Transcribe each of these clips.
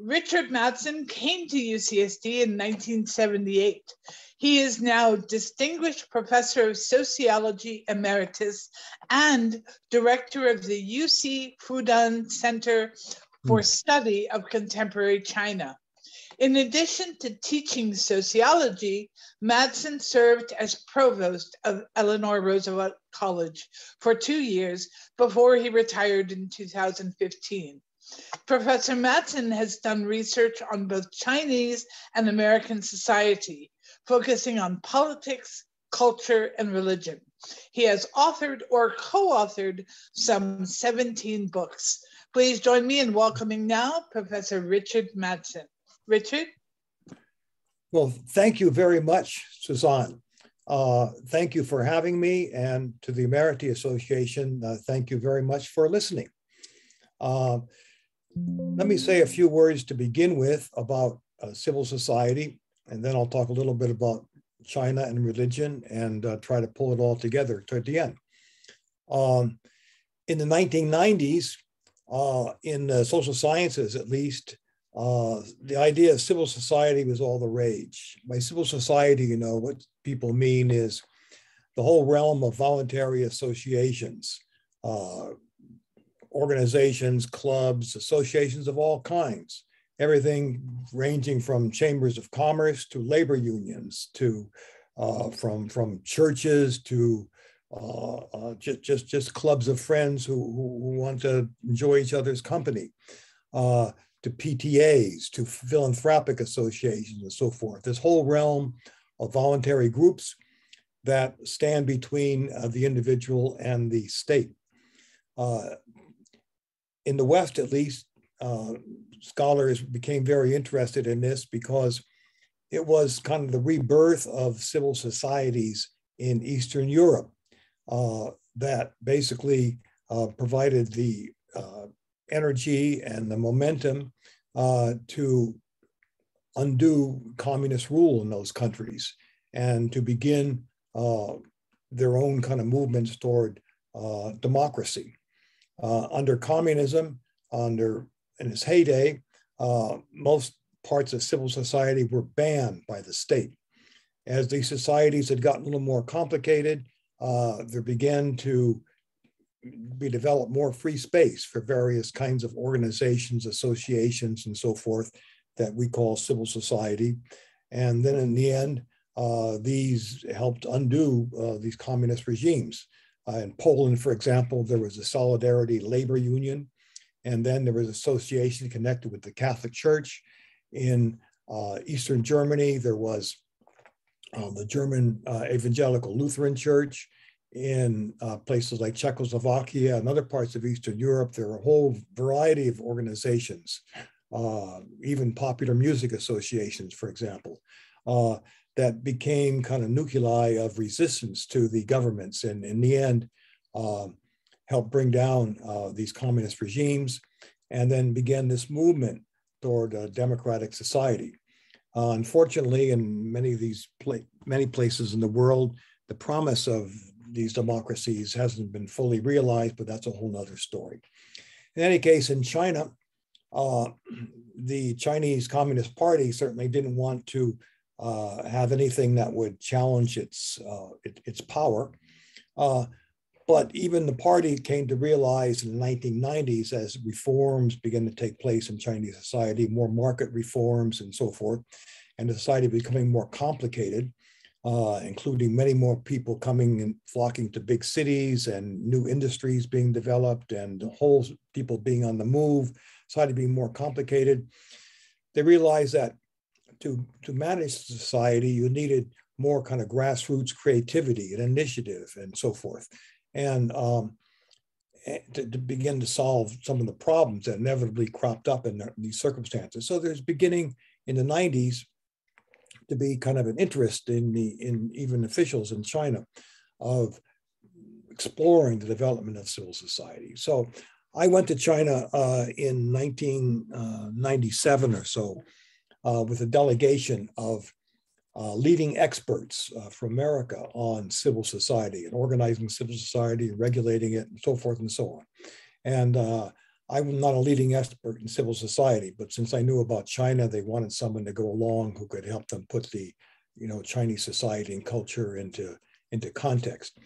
Richard Madsen came to UCSD in 1978. He is now Distinguished Professor of Sociology Emeritus and Director of the UC Fudan Center for hmm. Study of Contemporary China. In addition to teaching sociology, Madsen served as provost of Eleanor Roosevelt College for two years before he retired in 2015. Professor Madsen has done research on both Chinese and American society, focusing on politics, culture, and religion. He has authored or co authored some 17 books. Please join me in welcoming now Professor Richard Madsen. Richard? Well, thank you very much, Suzanne. Uh, thank you for having me, and to the Emeriti Association, uh, thank you very much for listening. Uh, let me say a few words to begin with about uh, civil society, and then I'll talk a little bit about China and religion and uh, try to pull it all together toward the end. Um, in the 1990s, uh, in the social sciences at least, uh, the idea of civil society was all the rage. By civil society, you know, what people mean is the whole realm of voluntary associations, uh, organizations, clubs, associations of all kinds, everything ranging from chambers of commerce to labor unions to uh, from from churches to uh, uh, just, just just clubs of friends who, who, want to enjoy each other's company, uh, to PTAs, to philanthropic associations, and so forth. This whole realm of voluntary groups that stand between uh, the individual and the state. In the West, at least, uh, scholars became very interested in this because it was kind of the rebirth of civil societies in Eastern Europe uh, that basically uh, provided the uh, energy and the momentum uh, to undo communist rule in those countries and to begin uh, their own kind of movements toward democracy. Uh, under communism, under in its heyday, uh, most parts of civil society were banned by the state. As these societies had gotten a little more complicated, uh, there began to be developed more free space for various kinds of organizations, associations, and so forth that we call civil society. And then in the end, uh, these helped undo uh, these communist regimes. Uh, in Poland, for example, there was a Solidarity Labor Union, and then there was association connected with the Catholic Church. In uh, Eastern Germany, there was uh, the German uh, Evangelical Lutheran Church. In uh, places like Czechoslovakia and other parts of Eastern Europe, there are a whole variety of organizations, uh, even popular music associations, for example that became kind of nuclei of resistance to the governments and in the end uh, helped bring down uh, these communist regimes and then began this movement toward a democratic society. Uh, unfortunately, in many of these pla many places in the world, the promise of these democracies hasn't been fully realized, but that's a whole nother story. In any case, in China, uh, the Chinese Communist Party certainly didn't want to uh, have anything that would challenge its uh, it, its power. Uh, but even the party came to realize in the 1990s, as reforms began to take place in Chinese society, more market reforms and so forth, and the society becoming more complicated, uh, including many more people coming and flocking to big cities and new industries being developed and whole people being on the move, society being more complicated. They realized that to, to manage society, you needed more kind of grassroots creativity and initiative and so forth. And um, to, to, begin to solve some of the problems that inevitably cropped up in these circumstances. So there's beginning in the 90s to be kind of an interest in the in even officials in China of exploring the development of civil society. So I went to China uh, in 1997 uh, or so uh, with a delegation of uh, leading experts uh, from America on civil society and organizing civil society regulating it and so forth and so on. And uh, I'm not a leading expert in civil society, but since I knew about China, they wanted someone to go along who could help them put the, you know, Chinese society and culture into, into context.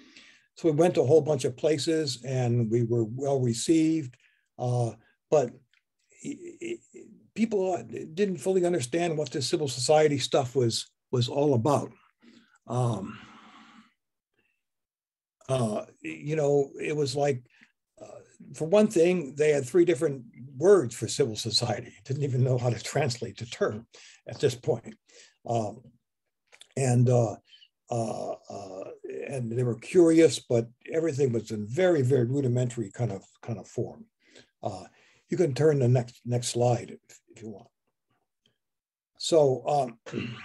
So we went to a whole bunch of places and we were well received, uh, but people didn't fully understand what the civil society stuff was was all about. Um, uh, you know, it was like for one thing, they had three different words for civil society. Didn't even know how to translate the term at this point. Um, and uh, uh, uh, and they were curious, but everything was in very, very rudimentary kind of kind of form. Uh, you can turn the next next slide if, you want. So um,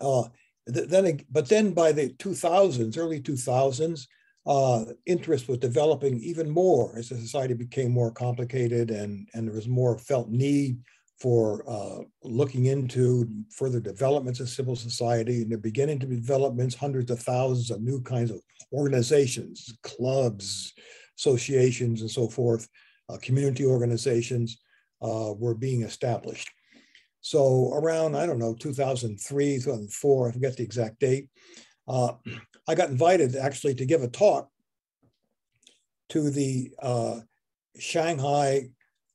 uh, then, but then by the 2000s, early 2000s, uh, interest was developing even more as the society became more complicated and, and there was more felt need for uh, looking into further developments of civil society. And they're beginning to be developments, hundreds of thousands of new kinds of organizations, clubs, associations, and so forth, uh, community organizations were being established. So around, I don't know, 2003, 2004, I forget the exact date, uh, I got invited actually to give a talk to the uh, Shanghai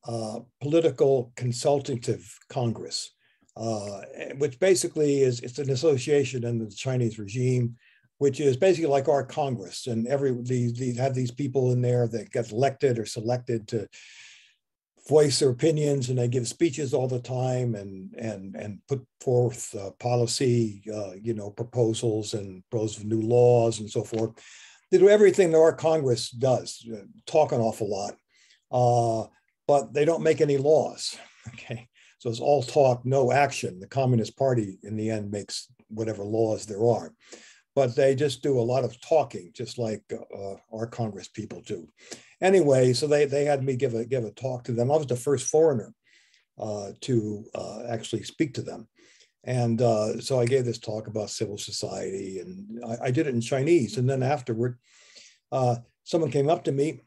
uh, Political Consultative Congress, uh, which basically is it's an association in the Chinese regime, which is basically like our Congress, and every these have these people in there that get elected or selected to voice their opinions and they give speeches all the time and and and put forth uh, policy uh, you know proposals and proposals of new laws and so forth. They do everything that our congress does uh, talk an awful lot uh, but they don't make any laws okay? So it's all talk no action. The communist party in the end makes whatever laws there are but they just do a lot of talking just like uh, our congress people do anyway, so they, they had me give a, give a talk to them. I was the first foreigner uh, to uh, actually speak to them. And uh, so I gave this talk about civil society and I, I did it in Chinese. And then afterward, uh, someone came up to me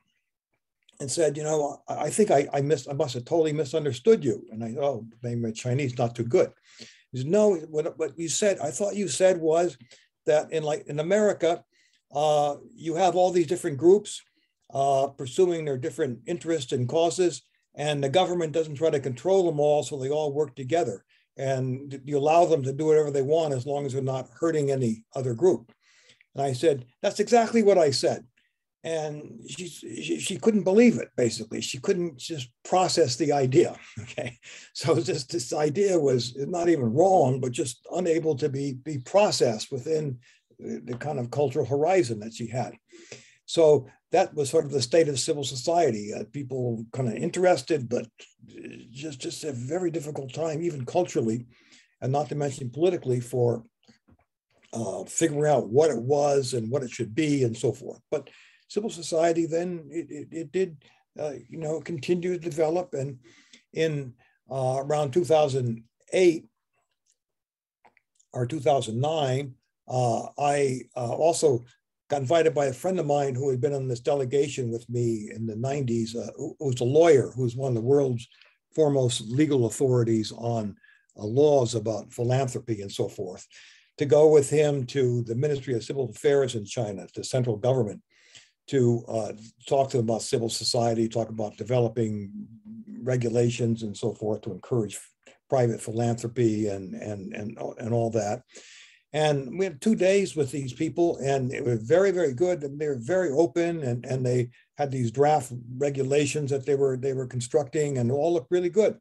and said, you know, I think I, I missed, I must have totally misunderstood you. And I, oh, maybe my Chinese not too good. He said, no, what, what you said, I thought you said was that in like in America, uh, you have all these different groups uh, pursuing their different interests and causes, and the government doesn't try to control them all, so they all work together. And you allow them to do whatever they want as long as they're not hurting any other group. And I said, That's exactly what I said. And she, she, she couldn't believe it, basically. She couldn't just process the idea. Okay. So just this idea was not even wrong, but just unable to be, be processed within the kind of cultural horizon that she had. So that was sort of the state of civil society. Uh, people kind of interested, but just just a very difficult time, even culturally, and not to mention politically, for uh, figuring out what it was and what it should be and so forth. But civil society then it, it, it did uh, you know continue to develop, and in uh, around 2008 or 2009, uh, I uh, also got invited by a friend of mine who had been on this delegation with me in the 90s, uh, who was a lawyer who was one of the world's foremost legal authorities on uh, laws about philanthropy and so forth, to go with him to the Ministry of Civil Affairs in China, the central government, to uh, talk to them about civil society, talk about developing regulations and so forth to encourage private philanthropy and, and, and, and all that. And we had two days with these people, and it was very, very good. And they were very open, and, and they had these draft regulations that they were they were constructing, and all looked really good.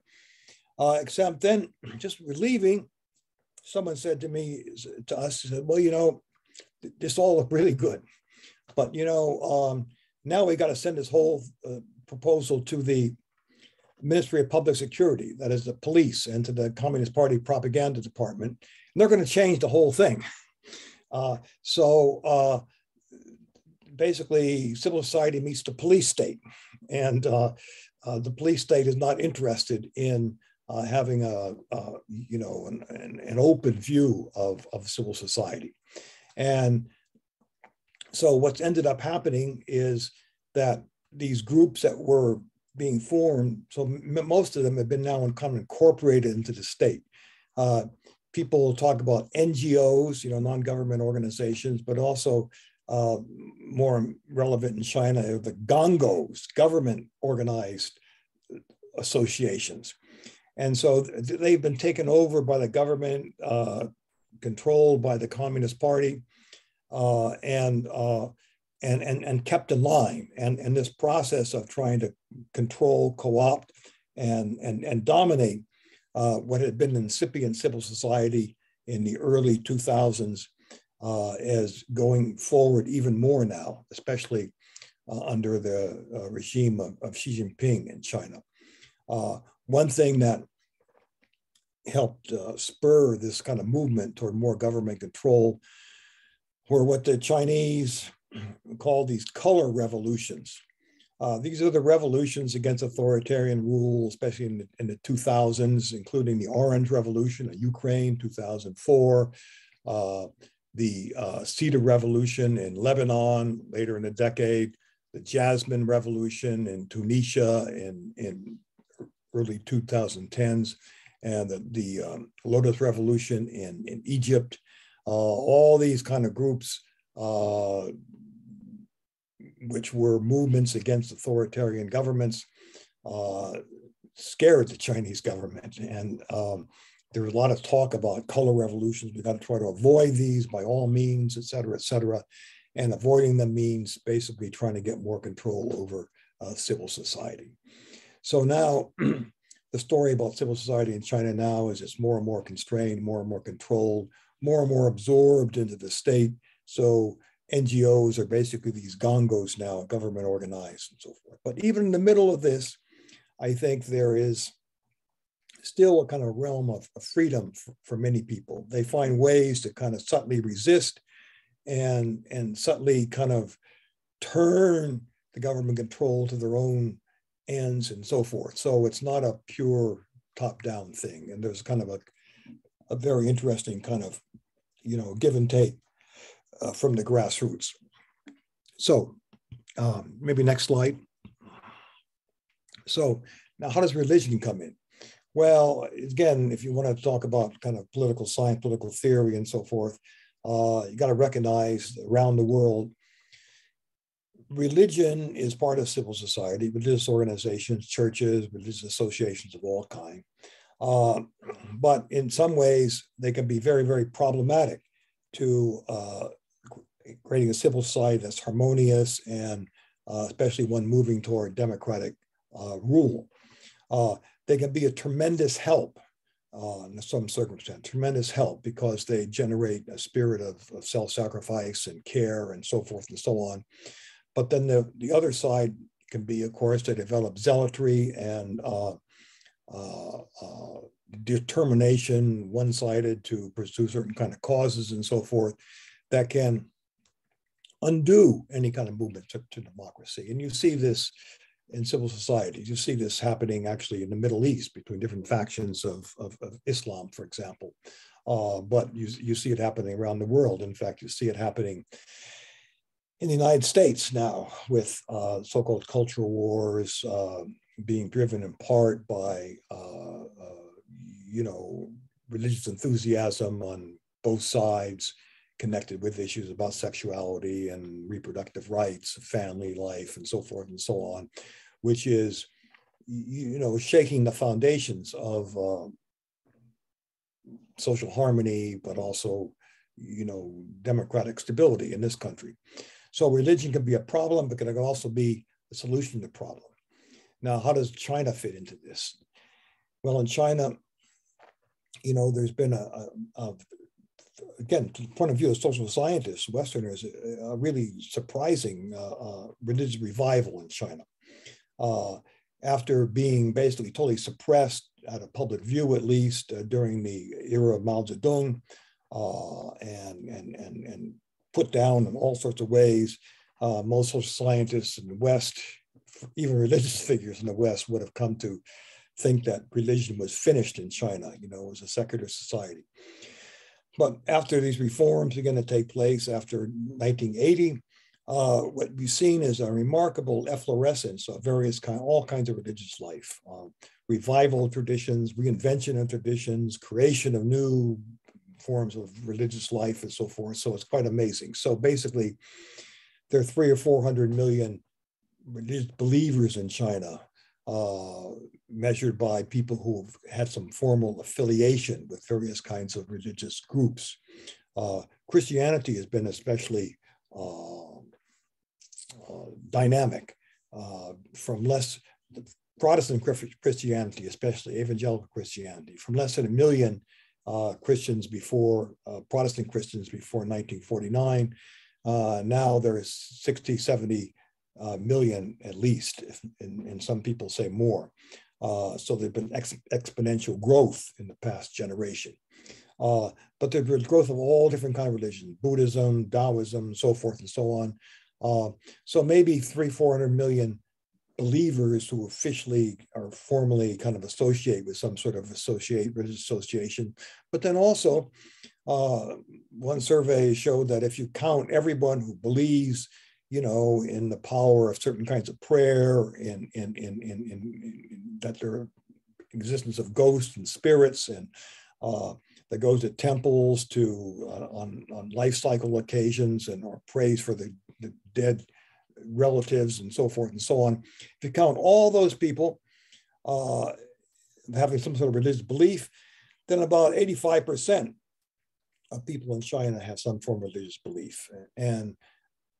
Uh, except then, just leaving, someone said to me, to us, said, "Well, you know, this all looked really good, but you know, um, now we got to send this whole uh, proposal to the Ministry of Public Security, that is the police, and to the Communist Party propaganda department." And they're going to change the whole thing. Uh, so uh, basically, civil society meets the police state, and uh, uh the police state is not interested in uh, having a, you know an, an, open view of, of civil society. And so what's ended up happening is that these groups that were being formed. So most of them have been now kind of incorporated into the state. Uh, people talk about NGOs, you know, non-government organizations, but also uh, more relevant in China are the gongos, government organized associations. And so they've been taken over by the government, uh, controlled by the Communist Party, uh, and, uh, and, and, and kept in line. And, and this process of trying to control, co-opt, and, and, and dominate uh, what had been incipient civil society in the early 2000s uh, as going forward even more now, especially uh, under the uh, regime of, of, Xi Jinping in China. Uh, one thing that helped uh, spur this kind of movement toward more government control were what the Chinese call these color revolutions. Uh, these are the revolutions against authoritarian rule, especially in the, in the 2000s, including the Orange Revolution in Ukraine, 2004, uh, the uh, Cedar Revolution in Lebanon later in the decade, the Jasmine Revolution in Tunisia in, in early 2010s, and the, the um, Lotus Revolution in, in Egypt. Uh, all these kind of groups uh, which were movements against authoritarian governments, uh, scared the Chinese government. And um, there was a lot of talk about color revolutions. We got to try to avoid these by all means, et cetera, et cetera. And avoiding them means basically trying to get more control over uh, civil society. So now the story about civil society in China now is it's more and more constrained, more and more controlled, more and more absorbed into the state. So NGOs are basically these gongos now, government organized and so forth. But even in the middle of this, I think there is still a kind of realm of, of freedom for, for, many people. They find ways to kind of subtly resist and, and subtly kind of turn the government control to their own ends and so forth. So it's not a pure top-down thing. And there's kind of a, a very interesting kind of, you know, give and take uh, from the grassroots. So um, maybe next slide. So now how does religion come in? Well, again, if you want to talk about kind of political science, political theory and so forth, uh, you got to recognize around the world, religion is part of civil society, religious organizations, churches, religious associations of all kind. Uh, but in some ways, they can be very, very problematic to uh, creating a civil society that's harmonious and uh, especially when moving toward democratic uh, rule. Uh, they can be a tremendous help uh, in some circumstance, tremendous help because they generate a spirit of, of self-sacrifice and care and so forth and so on. But then the, the other side can be, of course, they develop zealotry and determination, one-sided to pursue certain kind of causes and so forth that can undo any kind of movement to, to democracy. And you see this in civil societies. You see this happening actually in the Middle East between different factions of, of, of Islam, for example. Uh, but you, you see it happening around the world. In fact, you see it happening in the United States now with uh, so-called cultural wars uh, being driven in part by, uh, uh, you know, religious enthusiasm on both sides connected with issues about sexuality and reproductive rights, family life, and so forth and so on, which is, you know, shaking the foundations of uh, social harmony, but also, you know, democratic stability in this country. So religion can be a problem, but can also be a solution to the problem. Now, how does China fit into this? Well, in China, you know, there's been a, a, a again, from the point of view of social scientists, Westerners, a really surprising uh, uh, religious revival in China. Uh, after being basically totally suppressed out of public view, at least uh, during the era of Mao Zedong, uh, and, and, and, and put down in all sorts of ways, uh, most social scientists in the West, even religious figures in the West, would have come to think that religion was finished in China, you know, it was a secular society. But after these reforms are going to take place after 1980, uh, what we've seen is a remarkable efflorescence of various kind, all kinds of religious life, uh, revival of traditions, reinvention of traditions, creation of new forms of religious life and so forth. So it's quite amazing. So basically, there are three or 400 million believers in China, uh, measured by people who've had some formal affiliation with various kinds of religious groups. Uh, Christianity has been especially uh, uh dynamic uh, from less Protestant Christianity, especially evangelical Christianity, from less than a million uh, Christians before Protestant Christians before 1949. now there's 60, 70 uh, million at least, if, and, and, some people say more. Uh, so there's been ex exponential growth in the past generation. Uh, but there's been growth of all different kind of religions, Buddhism, Taoism, so forth and so on. Uh, so maybe three, 400 million believers who officially or formally kind of associate with some sort of associate religious association. But then also, uh, one survey showed that if you count everyone who believes you know, in the power of certain kinds of prayer and in, in, in, in, that there existence of ghosts and spirits and uh, that goes to temples to uh, on, on life cycle occasions and or prays for the, the dead relatives and so forth and so on. If you count all those people uh, having some sort of religious belief, then about 85% of people in China have some form of religious belief. And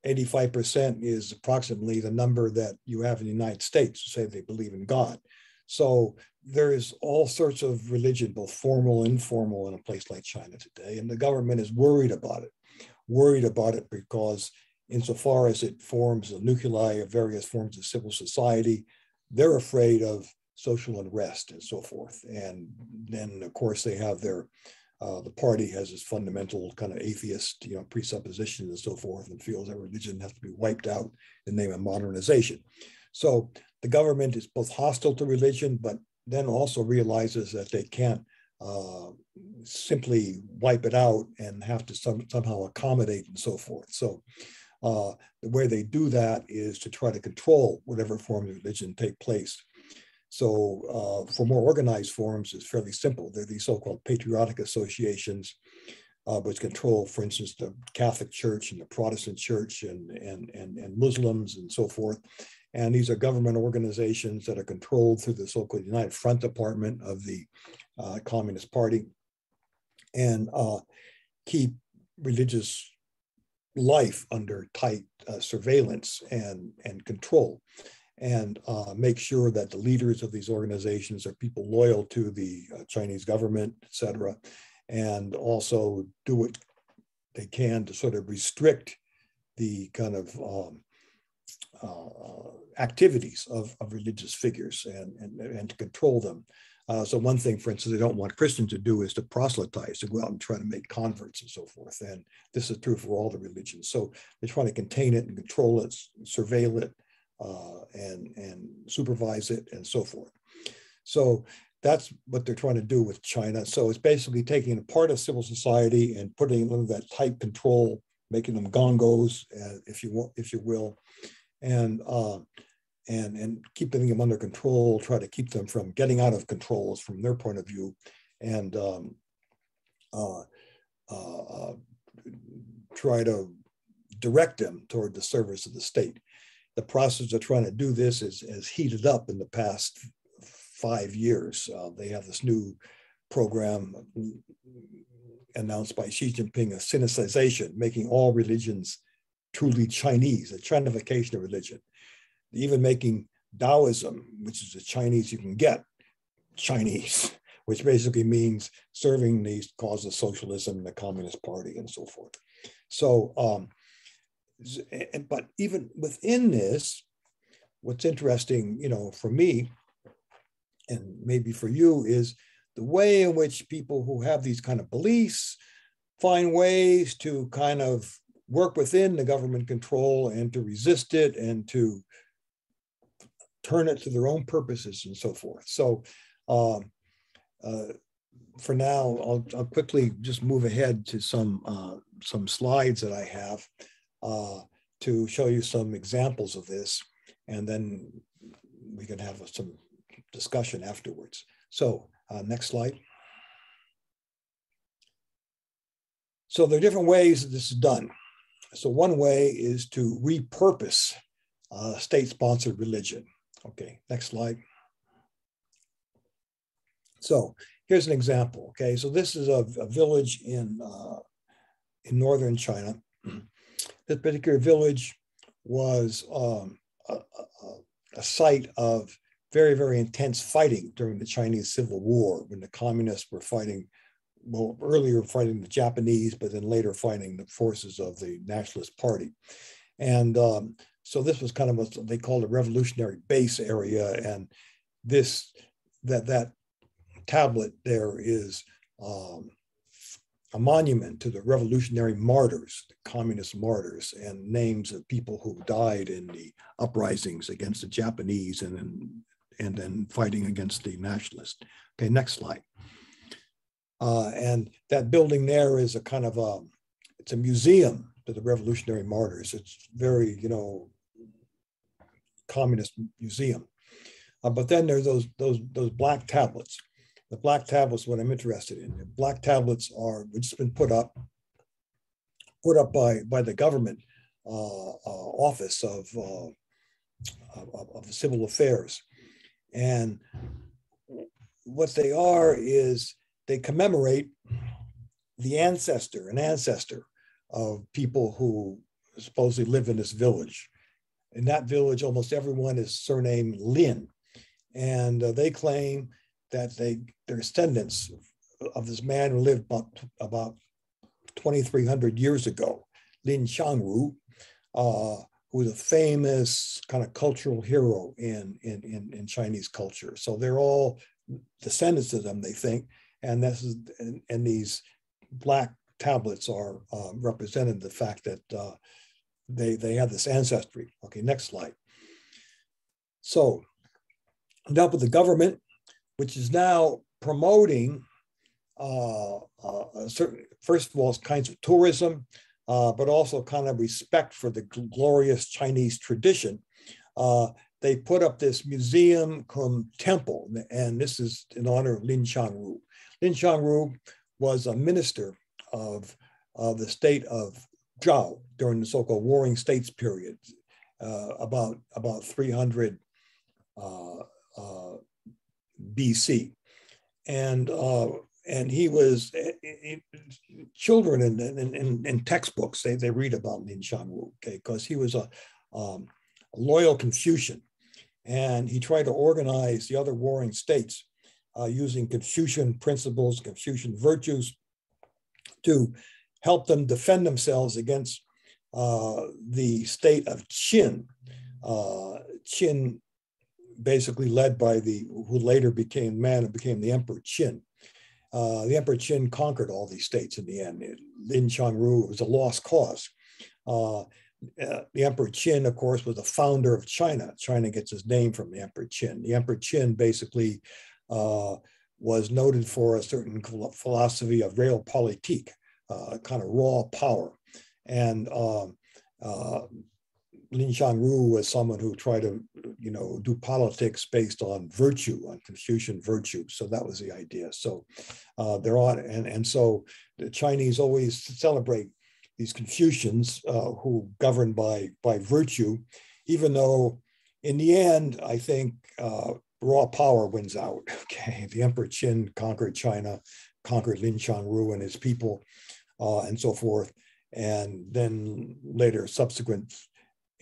85% is approximately the number that you have in the United States to say they believe in God. So there is all sorts of religion, both formal and informal, in a place like China today. And the government is worried about it, worried about it because insofar as it forms the nuclei of various forms of civil society, they're afraid of social unrest and so forth. And then, of course, they have their uh, the party has this fundamental kind of atheist, you know, presuppositions and so forth, and feels that religion has to be wiped out in the name of modernization. So the government is both hostile to religion, but then also realizes that they can't uh, simply wipe it out and have to some, somehow accommodate and so forth. So uh, the way they do that is to try to control whatever forms of religion take place. So uh, for more organized forms, it's fairly simple. They're these so-called patriotic associations, uh, which control, for instance, the Catholic Church and the Protestant Church and, and, and, and Muslims and so forth. And these are government organizations that are controlled through the so-called United Front Department of the uh, Communist Party and uh, keep religious life under tight uh, surveillance and, and control and uh, make sure that the leaders of these organizations are people loyal to the uh, Chinese government, et cetera, and also do what they can to sort of restrict the kind of um, uh, activities of, of religious figures and, and, and to control them. Uh, so one thing, for instance, they don't want Christians to do is to proselytize, to go out and try to make converts and so forth. And this is true for all the religions. So they try to contain it and control it, surveil it, uh, and, and supervise it and so forth. So that's what they're trying to do with China. So it's basically taking a part of civil society and putting them that tight control, making them gongos, uh, if you want, if you will, and uh, and and keeping them under control. Try to keep them from getting out of control from their point of view, and um, uh, uh, uh try to direct them toward the service of the state the process of trying to do this is has heated up in the past five years. Uh, they have this new program announced by Xi Jinping of Sinicization, making all religions truly Chinese, a Chinification of religion. Even making Taoism, which is the Chinese you can get, Chinese, which basically means serving the cause of socialism and the Communist Party and so forth. So um, but even within this, what's interesting, you know, for me, and maybe for you, is the way in which people who have these kind of beliefs find ways to kind of work within the government control and to resist it and to turn it to their own purposes and so forth. So, um, uh, for now, I'll, I'll, quickly just move ahead to some uh, some slides that I have to show you some examples of this, and then we can have some discussion afterwards. So uh, next slide. So there are different ways that this is done. So one way is to repurpose uh, state-sponsored religion. Okay, next slide. So here's an example. Okay, so this is a, a village in uh, in northern China. this particular village was um, a, a, a, site of very, very intense fighting during the Chinese Civil War when the communists were fighting, well, earlier fighting the Japanese, but then later fighting the forces of the Nationalist Party. And um, so this was kind of what they called a revolutionary base area. And this, that, that tablet there is um, a monument to the revolutionary martyrs, the communist martyrs, and names of people who died in the uprisings against the Japanese and then, and then fighting against the nationalists. Okay, next slide. Uh, and that building there is a kind of a, it's a museum to the revolutionary martyrs. It's very, you know, communist museum. Uh, but then there's those, those, those black tablets the black tablets, what I'm interested in. Black tablets are, which has been put up, put up by, by the government uh, uh, office of, uh, of, of civil affairs. And what they are is they commemorate the ancestor, an ancestor of people who supposedly live in this village. In that village, almost everyone is surnamed Lin. And uh, they claim that they their descendants of this man who lived about, about 2,300 years ago, Lin Xiangru, uh, who was a famous kind of cultural hero in, in, in, in, Chinese culture. So they're all descendants of them, they think. And this is and, and these black tablets are uh, represented the fact that uh, they, they have this ancestry. Okay, next slide. So, dealt with the government which is now promoting uh, uh, certain, first of all, kinds of tourism, uh, but also kind of respect for the glorious Chinese tradition. Uh, they put up this museum cum temple, and this is in honor of Lin Xiangru. Lin Xiangru was a minister of, the state of Zhao during the so-called Warring States period, uh, about, about 300 uh, uh, BC. And, uh, and he was he, eh, eh, eh, children in, in, in, textbooks, they, they read about Lin Xiangru, okay, because he was a, um, a loyal Confucian. And he tried to organize the other warring states uh, using Confucian principles, Confucian virtues to help them defend themselves against uh, the state of Qin. Uh, Qin basically led by the who later became man and became the Emperor Qin. Uh, the Emperor Qin conquered all these states in the end. Lin Xiangru was a lost cause. Uh, uh, the Emperor Qin, of course, was the founder of China. China gets its name from the Emperor Qin. The Emperor Qin basically uh, was noted for a certain philosophy of realpolitik, uh, kind of raw power. And um, uh, Lin Xiangru was someone who tried to, you know, do politics based on virtue, on Confucian virtue. So that was the idea. So uh, on, and, and so the Chinese always celebrate these Confucians uh, who govern by, by virtue, even though in the end, I think uh, raw power wins out. Okay, the Emperor Qin conquered China, conquered Lin Xiangru and his people, uh, and so forth. And then later, subsequent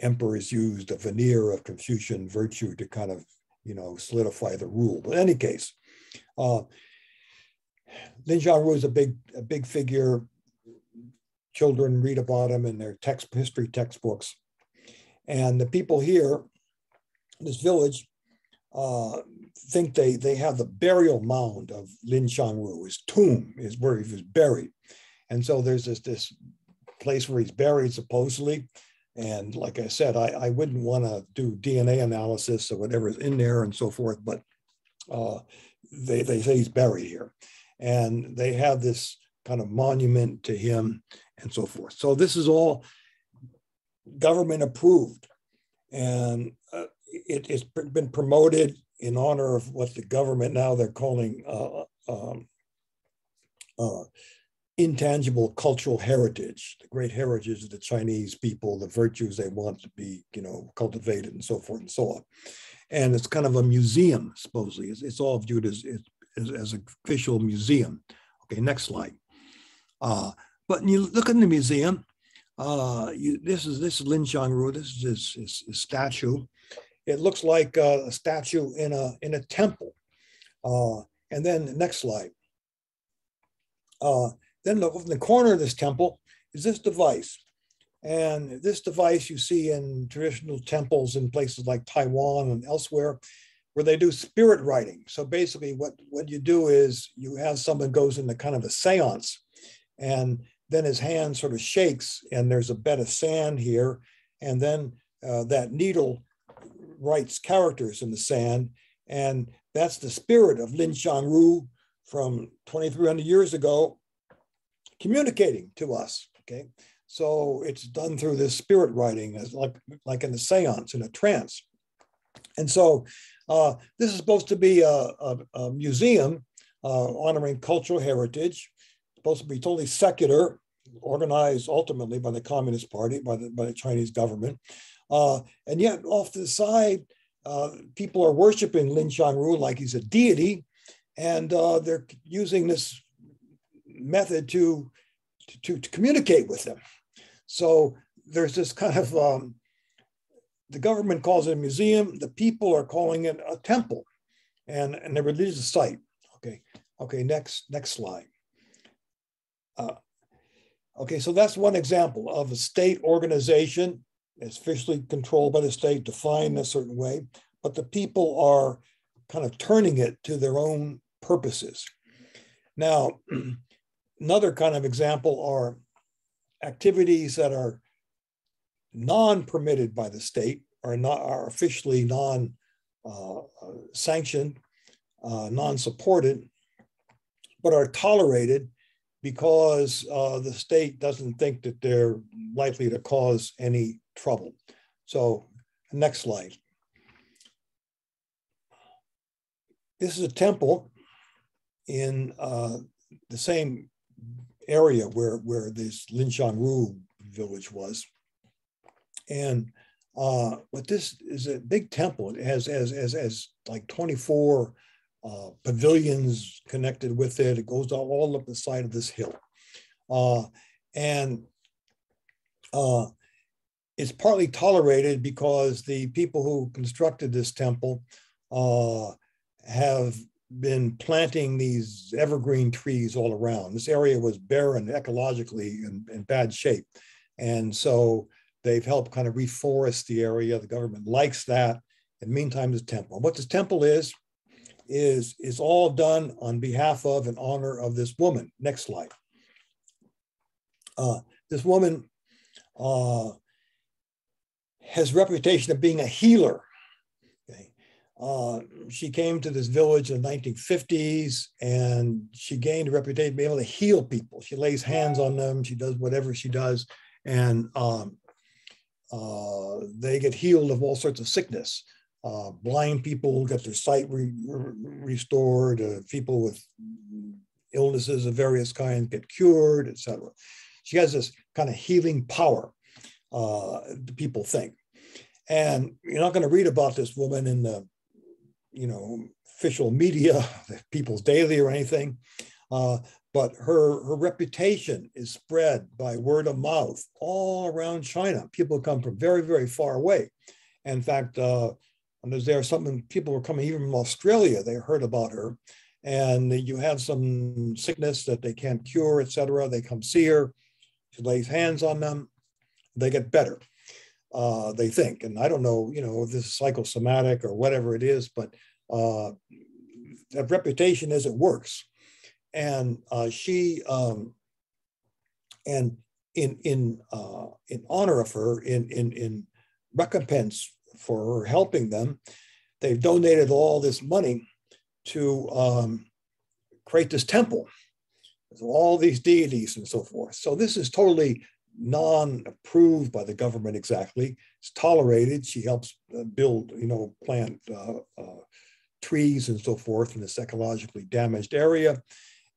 emperors used a veneer of Confucian virtue to kind of, you know, solidify the rule. But in any case, uh, Lin Xiangru is a big, a big figure. Children read about him in their text history textbooks. And the people here, this village, uh, think they, they have the burial mound of Lin Xiangru. His tomb is where he was buried. And so there's this, this place where he's buried, supposedly. And like I said, I, I wouldn't want to do DNA analysis or whatever's in there and so forth, but uh, they, they say he's buried here. And they have this kind of monument to him and so forth. So this is all government approved. And uh, it, has been promoted in honor of what the government now they're calling uh, um, uh, intangible cultural heritage, the great heritage of the Chinese people, the virtues they want to be, you know, cultivated and so forth and so on. And it's kind of a museum, supposedly. It's, it's all viewed as, as, as an official museum. Okay, next slide. Uh, but you look in the museum, uh, you, this is this is Lin Xiangru. This is his, his, his statue. It looks like uh, a statue in a in a temple. Uh, and then the next slide. Uh, then look in the corner of this temple is this device. And this device you see in traditional temples in places like Taiwan and elsewhere, where they do spirit writing. So basically, what, what you do is you have someone goes into kind of a seance, and then his hand sort of shakes, and there's a bed of sand here, and then uh, that needle writes characters in the sand, and that's the spirit of Lin Xiangru from 2,300 years ago communicating to us. Okay, so it's done through this spirit writing, as like like in the séance in a trance. And so uh, this is supposed to be a, a, a museum uh, honoring cultural heritage. It's supposed to be totally secular, organized ultimately by the Communist Party, by the by the Chinese government. Uh, and yet, off to the side, uh, people are worshiping Lin Xiangru like he's a deity, and uh, they're using this method to, to, to communicate with them. So there's this kind of, um, the government calls it a museum, the people are calling it a temple and, and a religious site. Okay, okay, next, next slide. Uh, okay, so that's one example of a state organization it's officially controlled by the state, defined in a certain way, but the people are kind of turning it to their own purposes. Now, Another kind of example are activities that are non-permitted by the state, are not are officially non-sanctioned, uh, uh, non-supported, but are tolerated because uh, the state doesn't think that they're likely to cause any trouble. So, next slide. This is a temple in uh, the same area where, where this Lin Xiangru village was. And uh, but this is a big temple. It has, as as has like 24 uh, pavilions connected with it. It goes all up the side of this hill. Uh, and uh, it's partly tolerated because the people who constructed this temple uh, have been planting these evergreen trees all around. This area was barren ecologically in, in bad shape. And so they've helped kind of reforest the area. The government likes that. In the meantime, the temple. What this temple is, is, is all done on behalf of and honor of this woman. Next slide. Uh, this woman uh, has reputation of being a healer. Uh, she came to this village in the 1950s and she gained a reputation being able to heal people. She lays hands on them, she does whatever she does, and um, uh, they get healed of all sorts of sickness. Uh, blind people get their sight re- re- restored, uh, people with illnesses of various kinds get cured, etc. She has this kind of healing power, uh, people think. And you're not going to read about this woman in the you know, official media, People's Daily or anything. Uh, but her, her reputation is spread by word of mouth all around China. People come from very, very far away. In fact, uh, there's there some people were coming even from Australia, they heard about her. And you have some sickness that they can't cure, etc. They come see her. She lays hands on them. They get better. Uh, they think, and I don't know, you know, this is psychosomatic or whatever it is, but uh, that reputation as it works. And uh, she, um, and in in uh, in honor of her, in in in recompense for her helping them, they've donated all this money to um, create this temple with all these deities and so forth. So this is totally non-approved by the government exactly. It's tolerated. She helps uh, build, you know, plant uh, uh, trees and so forth in this ecologically damaged area.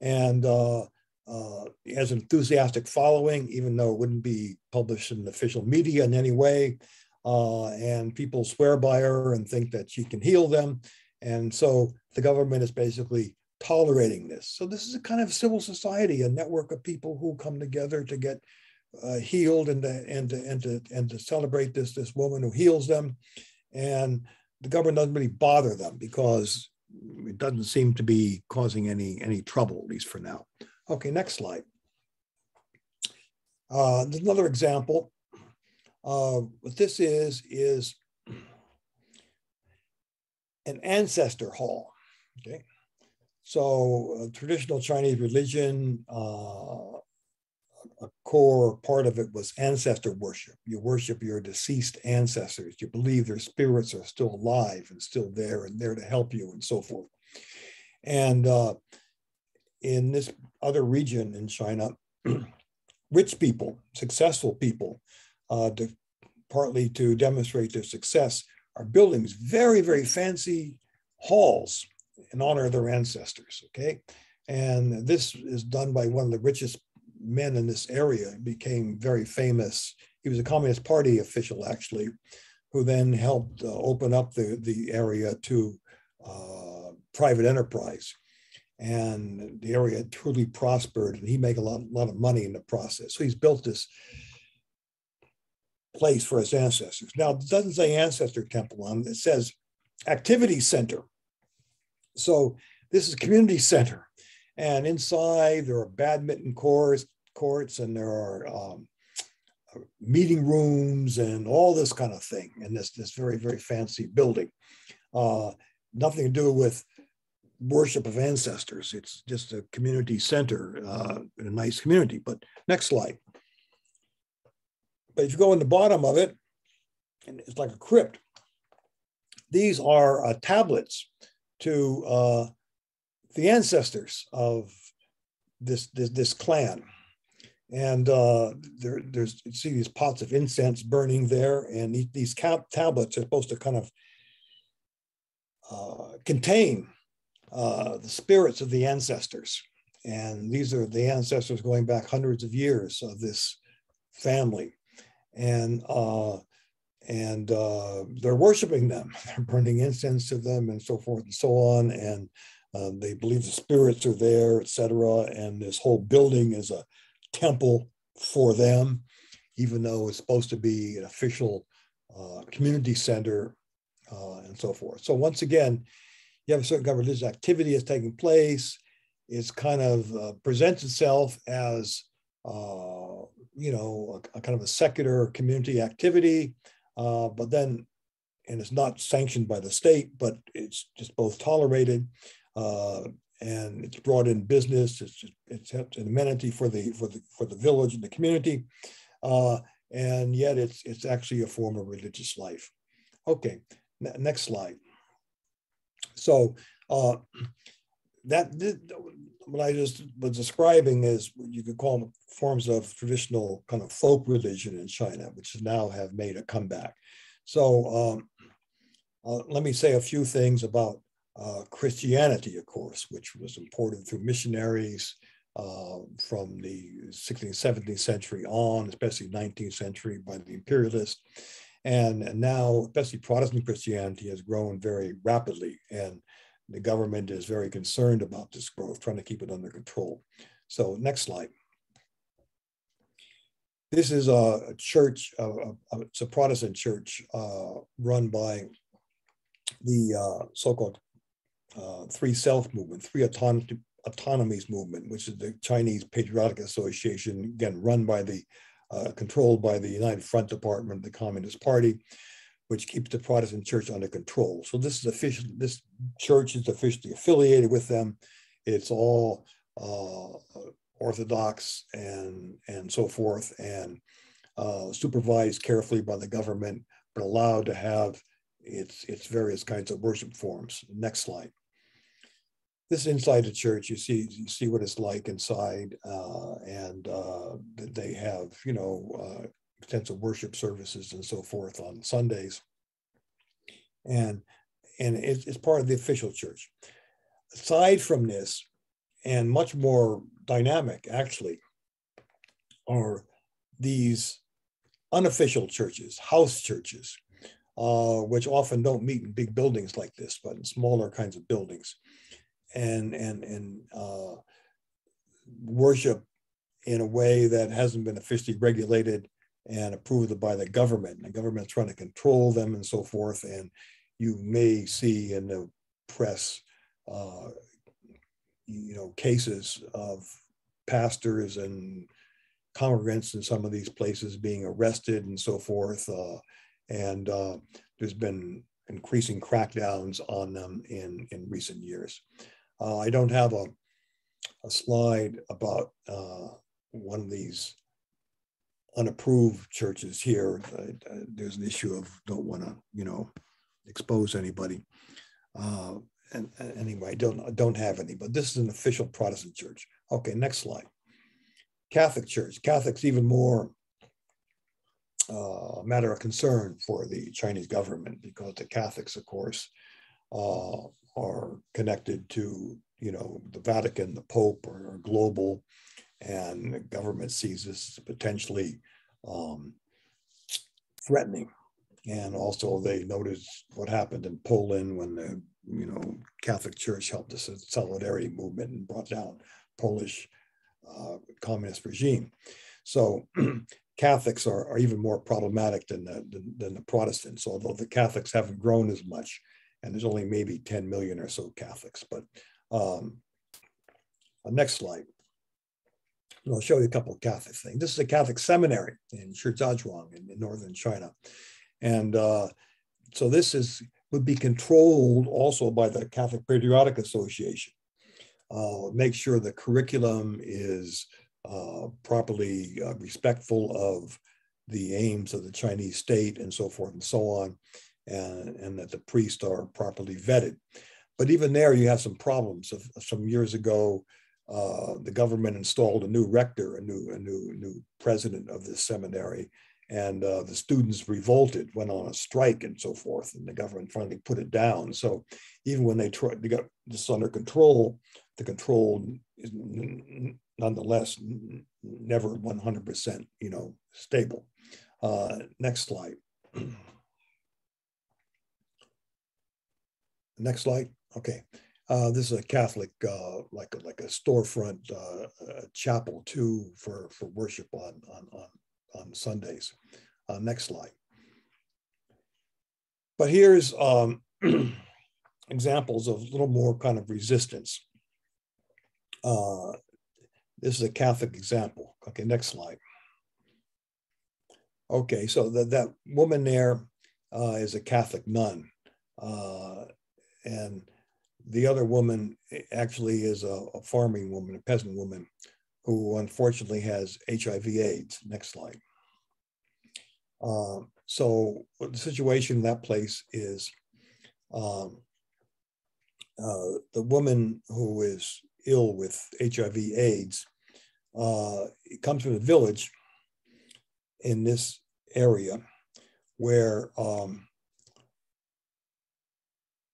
And uh, uh, has an enthusiastic following, even though it wouldn't be published in official media in any way. Uh, and people swear by her and think that she can heal them. And so the government is basically tolerating this. So this is a kind of civil society, a network of people who come together to get uh, healed and to, and to, and to and to celebrate this this woman who heals them, and the government doesn't really bother them because it doesn't seem to be causing any any trouble at least for now. Okay, next slide. Uh, another example. Uh, what this is is an ancestor hall. Okay, so traditional Chinese religion, uh, a core part of it was ancestor worship. You worship your deceased ancestors. You believe their spirits are still alive and still there and there to help you and so forth. And uh, in this other region in China, rich people, successful people, uh, to, partly to demonstrate their success, are building these very, very fancy halls in honor of their ancestors. Okay. And this is done by one of the richest men in this area, became very famous. He was a Communist Party official, actually, who then helped uh, open up the, the area to uh, private enterprise. And the area truly prospered, and he made a lot, lot of money in the process. So he's built this place for his ancestors. Now, it doesn't say ancestor temple on it, it says activity center. So this is community center. And inside there are badminton courts, courts and there are um, meeting rooms and all this kind of thing in this, this very, very fancy building. Uh, nothing to do with worship of ancestors. It's just a community center uh, a nice community. But next slide. But if you go in the bottom of it, and it's like a crypt. These are uh, tablets to uh, the ancestors of this, this, this clan. And uh, there, there's, you see these pots of incense burning there, and these tablets are supposed to kind of uh, contain uh, the spirits of the ancestors. And these are the ancestors going back hundreds of years of this family. And uh, and uh, they're worshiping them. They're burning incense to them, and so forth and so on. And uh, they believe the spirits are there, etc. And this whole building is a temple for them, even though it's supposed to be an official uh, community center uh, and so forth. So once again, you have a certain kind of religious activity that's taking place. It's kind of uh, presents itself as uh, you know a, a, kind of a secular community activity, uh, but then and it's not sanctioned by the state, but it's just both tolerated uh, and it's brought in business. It's just, it's an amenity for the for the for the village and the community, uh, and yet it's it's actually a form of religious life. Okay, next slide. So uh, that what I just was describing is what you could call them forms of traditional kind of folk religion in China, which now have made a comeback. So um, uh, let me say a few things about uh, Christianity, of course, which was imported through missionaries uh, from the 16th, 17th century on, especially 19th century by the imperialists. And, and now, especially Protestant Christianity has grown very rapidly, and the government is very concerned about this growth, trying to keep it under control. So, next slide. This is a church, it's a Protestant church uh, run by the uh, so-called uh, Three Self movement, Three Autonomies movement, which is the Chinese Patriotic Association, again run by the, uh, controlled by the United Front Department of the Communist Party, which keeps the Protestant Church under control. So this is official. This church is officially affiliated with them. It's all uh, Orthodox and and so forth, and uh, supervised carefully by the government, but allowed to have its its various kinds of worship forms. Next slide. This inside the church, you see you see what it's like inside, uh, and uh, they have you know uh, extensive worship services and so forth on Sundays, and and it's, it's part of the official church. Aside from this, and much more dynamic actually, are these unofficial churches, house churches, uh, which often don't meet in big buildings like this, but in smaller kinds of buildings and and and uh, worship in a way that hasn't been officially regulated and approved by the government. The government's trying to control them and so forth. And you may see in the press, uh, you know, cases of pastors and congregants in some of these places being arrested and so forth. Uh, and uh, there's been increasing crackdowns on them in, in recent years. Uh, I don't have a, a slide about uh, one of these unapproved churches here. There's an issue of don't want to, you know, expose anybody. Uh, and, and, anyway, I don't, I don't have any, but this is an official Protestant church. Okay, next slide. Catholic Church. Catholics even more uh, matter of concern for the Chinese government because the Catholics, of course, uh, are connected to you know the Vatican, the Pope, or, global, and the government sees this as potentially um, threatening. And also, they noticed what happened in Poland when the you know Catholic Church helped the solidarity movement and brought down Polish uh, communist regime. So Catholics are, are even more problematic than the, than, than the Protestants, although the Catholics haven't grown as much and there's only maybe 10 million or so Catholics. But um, uh, next slide. I'll show you a couple of Catholic things. This is a Catholic seminary in Shijiazhuang in, in northern China. And uh, so this is would be controlled also by the Catholic Patriotic Association. Uh, make sure the curriculum is uh, properly uh, respectful of the aims of the Chinese state and so forth and so on and, and that the priests are properly vetted. But even there, you have some problems. Of, some years ago, uh, the government installed a new rector, a new, a new, new president of this seminary, and uh, the students revolted, went on a strike, and so forth. And the government finally put it down. So even when they tried to get this under control, the control is nonetheless never 100%, you know, stable. Uh, next slide. Next slide. Okay. Uh, this is a Catholic, uh, like, a, like a storefront uh, chapel too for, for worship on, on, on, on Sundays. Uh, next slide. But here's um, examples of a little more kind of resistance. Uh, this is a Catholic example. Okay, next slide. Okay, so the, that woman there uh, is a Catholic nun. And the other woman actually is a, a farming woman, a peasant woman, who unfortunately has HIV/AIDS. Next slide. Uh, so the situation in that place is um, uh, the woman who is ill with HIV/AIDS uh, comes from a village in this area where um,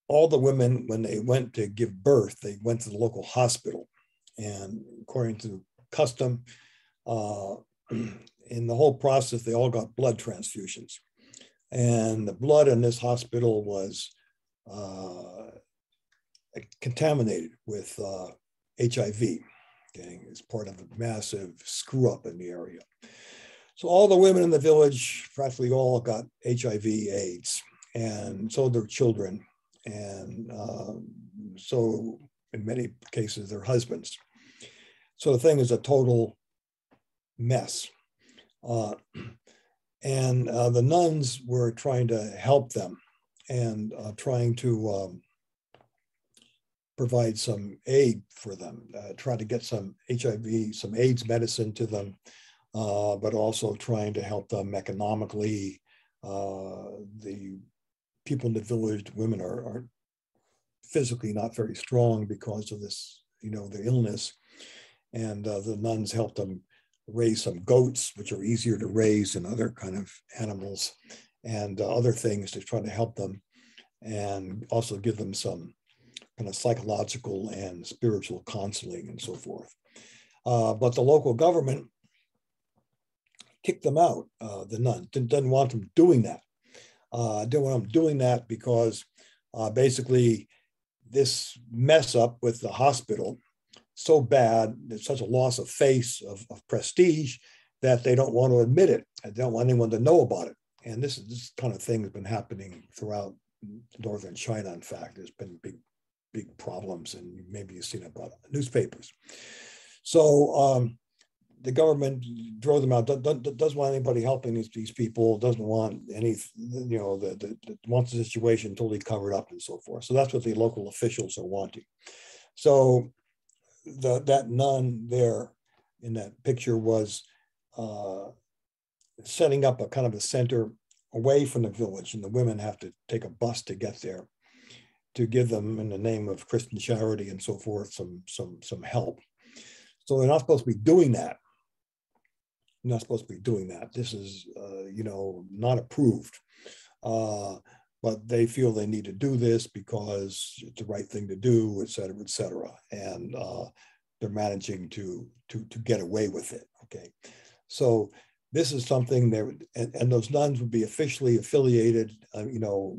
all the women, when they went to give birth, they went to the local hospital. And according to custom, uh, in the whole process, they all got blood transfusions. And the blood in this hospital was uh, contaminated with uh, HIV, okay, as part of a massive screw up in the area. So all the women in the village, practically all got HIV AIDS, and so their children and uh, so in many cases their husbands. So the thing is a total mess. Uh, and uh, the nuns were trying to help them and uh, trying to um, provide some aid for them, uh, try to get some HIV, some AIDS medicine to them, uh, but also trying to help them economically. the people in the village, women are, are physically not very strong because of this, you know, the illness. And uh, the nuns helped them raise some goats, which are easier to raise than other kind of animals, and uh, other things to try to help them, and also give them some kind of psychological and spiritual counseling and so forth. Uh, but the local government kicked them out. Uh, the nuns didn't, didn't want them doing that. Uh, them doing that because uh, basically this mess up with the hospital so bad, it's such a loss of face, of, of prestige, that they don't want to admit it. They don't want anyone to know about it. And this is this kind of thing has been happening throughout northern China. In fact, there's been big, big problems, and maybe you've seen about newspapers. So um, the government drove them out. Doesn't, doesn't want anybody helping these, these people. Doesn't want any, you know, the, the, wants the situation totally covered up and so forth. So that's what the local officials are wanting. So the, that nun there in that picture was uh, setting up a kind of a center away from the village, and the women have to take a bus to get there to give them, in the name of Christian charity and so forth, some some some help. So they're not supposed to be doing that. They're not supposed to be doing that. This is, uh, you know, not approved. Uh, but they feel they need to do this because it's the right thing to do, et cetera, et cetera. And uh, they're managing to, to, to get away with it, okay? So this is something that, and, and those nuns would be officially affiliated, uh, you know,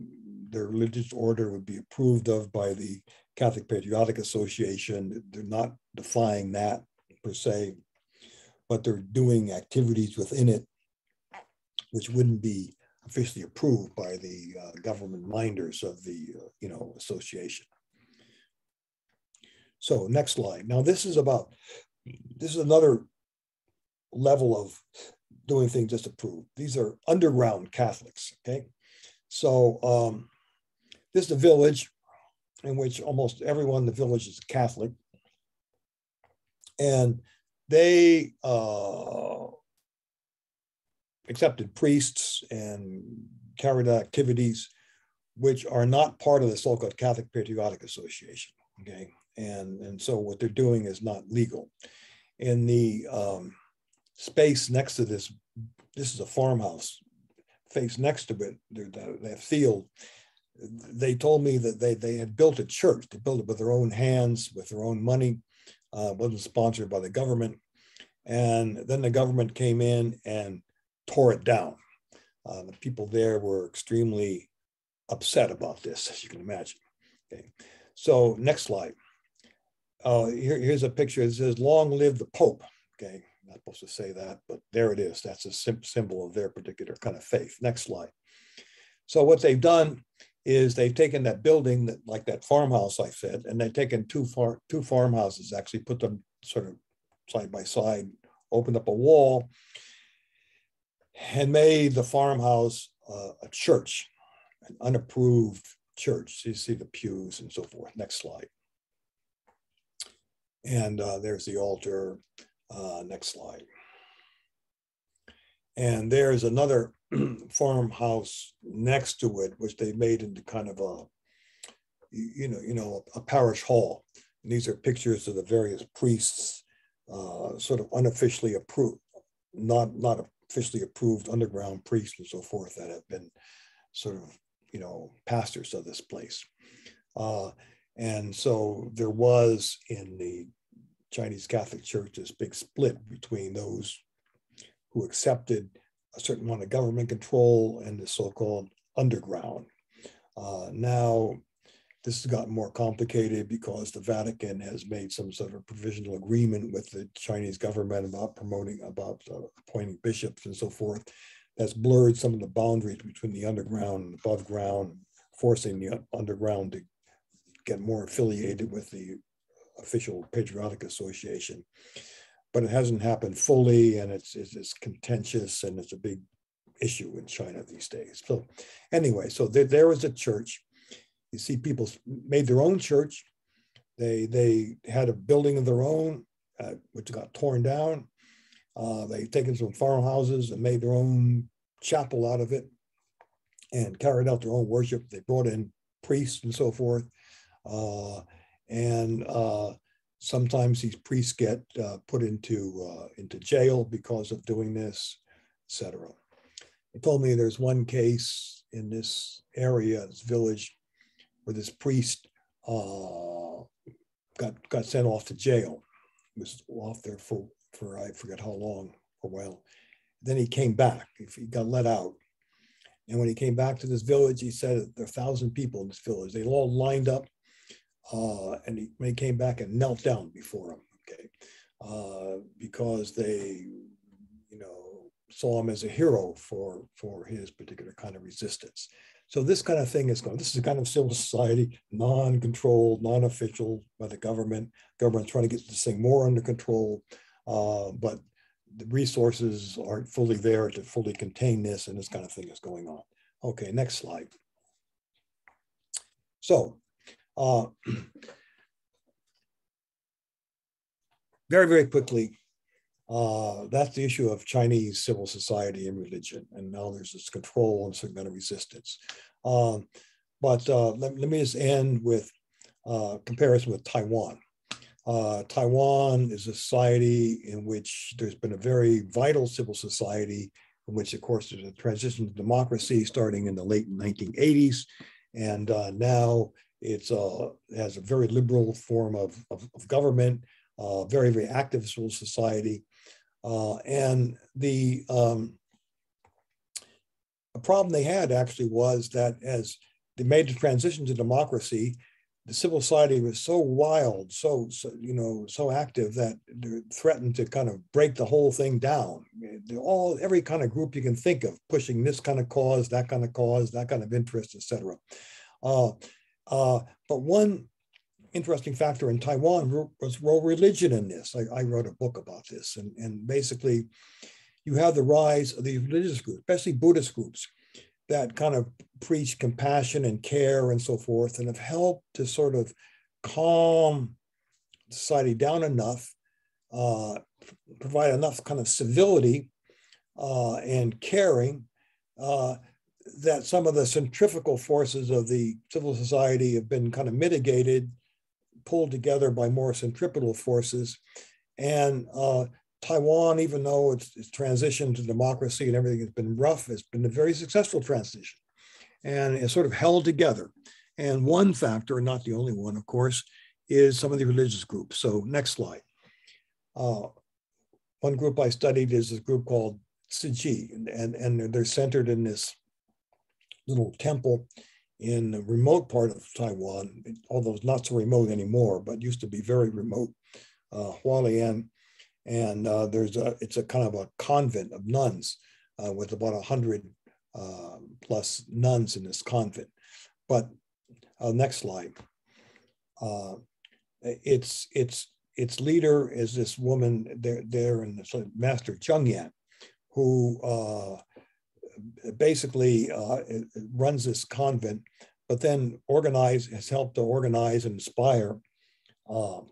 their religious order would be approved of by the Catholic Patriotic Association. They're not defying that per se, but they're doing activities within it which wouldn't be officially approved by the uh, government minders of the, uh, you know, association. So next slide. Now this is about, this is another level of doing things disapproved. These are underground Catholics, okay? So um, this is a village in which almost everyone in the village is Catholic. And they uh, accepted priests and carried out activities which are not part of the so-called Catholic Patriotic Association. Okay, and and so what they're doing is not legal. In the um, space next to this, this is a farmhouse. Face next to it, that field. They told me that they they had built a church. They built it with their own hands, with their own money. Uh, wasn't sponsored by the government. And then the government came in and tore it down. Uh, the people there were extremely upset about this, as you can imagine. Okay, so next slide. Uh, here, here's a picture. It says, "Long live the Pope." Okay, not supposed to say that, but there it is. That's a symbol of their particular kind of faith. Next slide. So what they've done is they've taken that building that, like that farmhouse I said, and they've taken two far two farmhouses, actually put them sort of side by side, opened up a wall, and made the farmhouse uh, a church, an unapproved church. So you see the pews and so forth. Next slide. And uh, there's the altar. Uh, next slide. And there's another farmhouse next to it, which they made into kind of a, you know, you know, a parish hall. And these are pictures of the various priests, uh, sort of unofficially approved, not not officially approved underground priests and so forth that have been sort of, you know, pastors of this place. Uh, and so there was in the Chinese Catholic Church this big split between those who accepted a certain amount of government control and the so-called underground. Uh, now this has gotten more complicated because the Vatican has made some sort of provisional agreement with the Chinese government about promoting, about uh, appointing bishops and so forth. That's blurred some of the boundaries between the underground and above ground, forcing the underground to get more affiliated with the official patriotic association. But it hasn't happened fully, and it's, it's, it's contentious, and it's a big issue in China these days. So, anyway, so there, there was a church you see people made their own church. They, they had a building of their own, uh, which got torn down. Uh, they've taken some farmhouses and made their own chapel out of it and carried out their own worship. They brought in priests and so forth. Uh, and uh, sometimes these priests get uh, put into, uh, into jail because of doing this, etc. He told me there's one case in this area, this village, where this priest uh, got got sent off to jail. He was off there for for I forget how long a while. Then he came back. He got let out, and when he came back to this village, he said there are a thousand people in this village. They all lined up, uh, and he, when he came back and knelt down before him, okay, uh, because they, you know, saw him as a hero for for his particular kind of resistance. So this kind of thing is going. This is a kind of civil society, non-controlled, non-official by the government. Government trying to get this thing more under control, uh, but the resources aren't fully there to fully contain this, and this kind of thing is going on. Okay, next slide. So, uh, very, very quickly, uh, that's the issue of Chinese civil society and religion. And now there's this control and some kind of resistance. Um, but uh, let, let, me just end with uh, comparison with Taiwan. Uh, Taiwan is a society in which there's been a very vital civil society, in which, of course, there's a transition to democracy starting in the late 1980s. And uh, now it's uh, has a very liberal form of, of, of government, uh, very, very active civil society. Uh, and the, um, problem they had actually was that as they made the transition to democracy, the civil society was so wild, so, so you know, so active that they threatened to kind of break the whole thing down. All every kind of group you can think of, pushing this kind of cause, that kind of cause, that kind of interest, etc. Uh, uh, but one interesting factor in Taiwan was role religion in this. I, I, wrote a book about this, and, and basically, you have the rise of these religious groups, especially Buddhist groups, that kind of preach compassion and care and so forth, and have helped to sort of calm society down enough, uh, provide enough kind of civility uh, and caring. Uh, that some of the centrifugal forces of the civil society have been kind of mitigated pulled together by more centripetal forces. And uh, Taiwan, even though it's, it's transitioned to democracy and everything has been rough, it's been a very successful transition. And it's sort of held together. And one factor, not the only one, of course, is some of the religious groups. So next slide. Uh, one group I studied is a group called Chi, and, and, and they're centered in this little temple in a remote part of Taiwan, although it's not so remote anymore, but used to be very remote, uh, Hualien. And uh, there's a, it's a kind of a convent of nuns uh, with about a hundred uh, plus nuns in this convent. But uh, next slide. Uh, it's, it's, its leader is this woman there, there in the Master Cheng Yen, who basically uh, runs this convent, but then organize has helped to organize and inspire um,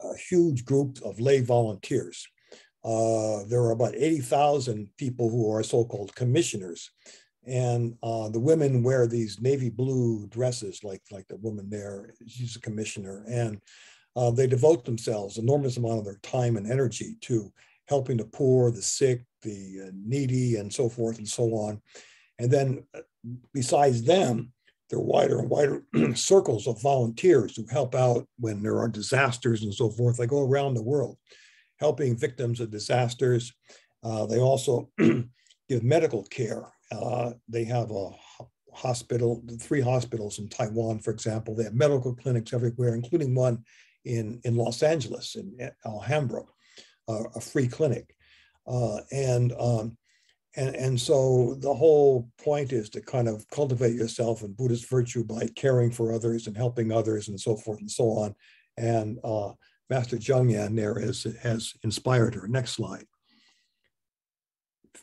a huge group of lay volunteers. Uh, there are about 80,000 people who are so-called commissioners. And uh, the women wear these navy blue dresses, like, like the woman there, she's a commissioner. And uh, they devote themselves enormous amount of their time and energy to helping the poor, the sick, the uh, needy, and so forth and so on. And then uh, besides them, there are wider and wider circles of volunteers who help out when there are disasters and so forth. They go around the world helping victims of disasters. Uh, they also give medical care. Uh, they have a hospital, three hospitals in Taiwan, for example. They have medical clinics everywhere, including one in, in Los Angeles, in Alhambra uh, a free clinic. Uh, and, um, and, and so the whole point is to kind of cultivate yourself in Buddhist virtue by caring for others and helping others and so forth and so on. And uh, Master Cheng Yen there has inspired her. Next slide.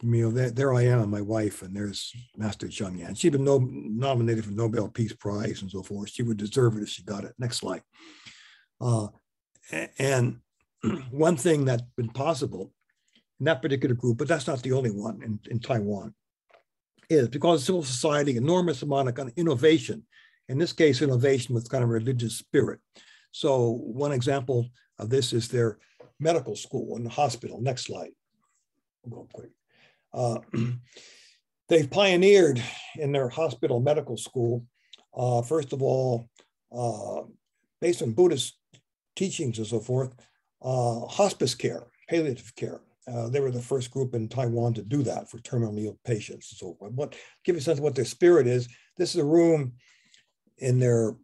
You know, there, there I am, my wife, and there's Master Cheng Yen. She'd been no, nominated for Nobel Peace Prize and so forth. She would deserve it if she got it. Next slide. Uh, and one thing that's been possible in that particular group, but that's not the only one in, in Taiwan, is because civil society, enormous amount of, kind of innovation in this case, innovation with kind of religious spirit. So one example of this is their medical school and the hospital. Next slide. We'll go quick. Uh, they've pioneered in their hospital medical school, uh, first of all, uh, based on Buddhist teachings and so forth, uh, hospice care, palliative care. Uh, they were the first group in Taiwan to do that for terminally ill patients so. What give you a sense of what their spirit is? This is a room in their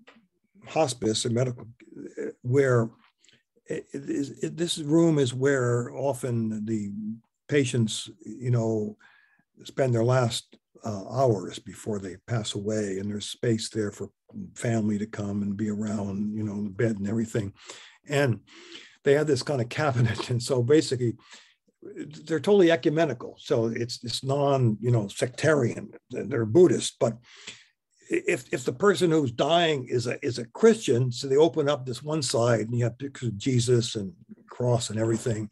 hospice or medical where it, it, it, this room is where often the patients, you know, spend their last uh, hours before they pass away, and there's space there for family to come and be around, you know, the bed and everything. And they have this kind of cabinet, and so basically, they're totally ecumenical. So it's it's non, you know, sectarian. They're Buddhist, but if if the person who's dying is a is a Christian, so they open up this one side and you have pictures of Jesus and cross and everything.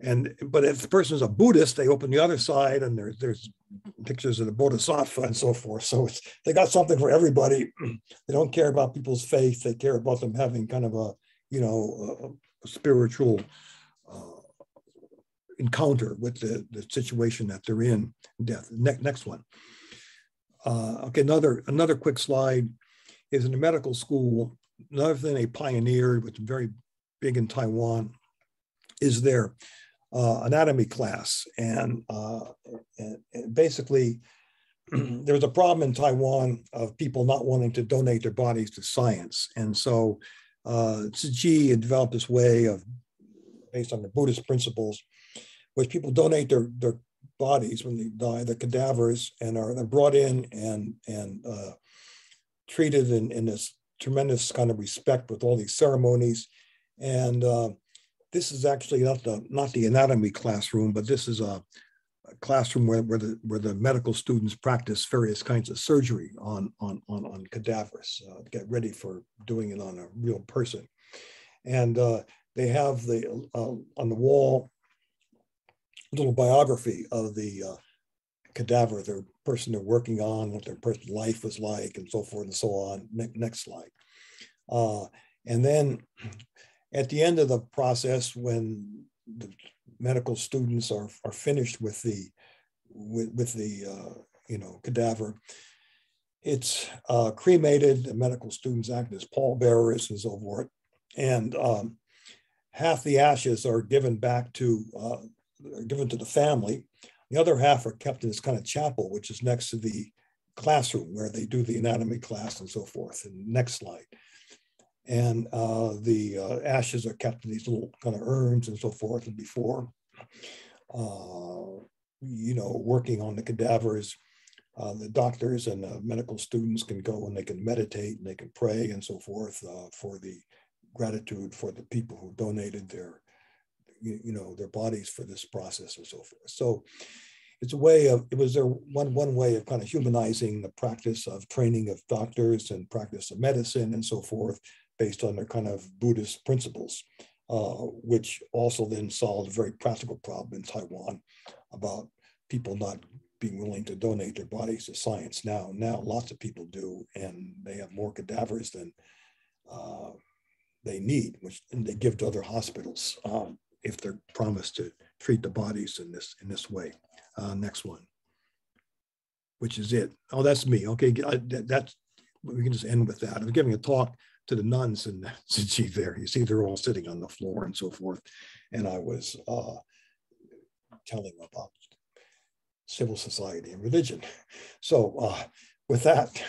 And but if the person is a Buddhist, they open the other side and there's there's pictures of the Bodhisattva and so forth. So it's they got something for everybody. They don't care about people's faith. They care about them having kind of a you know a, a spiritual uh, encounter with the, the situation that they're in. Death. Ne- next one. Uh, okay, another another quick slide is in the medical school. Another thing they pioneered, which is very big in Taiwan, is their uh, anatomy class, and, uh, and, and basically there was a problem in Taiwan of people not wanting to donate their bodies to science, and so uh, had developed this way of, based on the Buddhist principles, which people donate their, their bodies when they die, the cadavers, and are they're brought in and and uh, treated in, in this tremendous kind of respect with all these ceremonies. And uh, this is actually not the not the anatomy classroom, but this is a classroom where, where the where the medical students practice various kinds of surgery on on on, on cadavers, uh, get ready for doing it on a real person. And uh, they have the uh, on the wall little biography of the uh, cadaver, their person they're working on, what their personal life was like, and so forth and so on. Ne next slide. Uh, and then at the end of the process, when the medical students are, are finished with the with, with the uh, you know cadaver, it's uh, cremated. The medical students act as pallbearers and so forth, and um, half the ashes are given back to uh, given to the family. The other half are kept in this kind of chapel, which is next to the classroom where they do the anatomy class and so forth. And next slide. And uh, the uh, ashes are kept in these little kind of urns and so forth. And before, uh, you know, working on the cadavers, uh, the doctors and the medical students can go and they can meditate and they can pray and so forth uh, for the gratitude for the people who donated their you, you know their bodies for this process and so forth. So it's a way of it was their one one way of kind of humanizing the practice of training of doctors and practice of medicine and so forth based on their kind of Buddhist principles, uh, which also then solved a very practical problem in Taiwan about people not being willing to donate their bodies to science. Now, now lots of people do, and they have more cadavers than uh, they need, which they give to other hospitals. Um, if they're promised to treat the bodies in this in this way. Uh, next one, which is it. Oh, that's me. Okay, I, that, that's we can just end with that. I'm giving a talk to the nuns and Tzu Chi there. You see, they're all sitting on the floor and so forth, and I was uh, telling about civil society and religion. So uh, with that,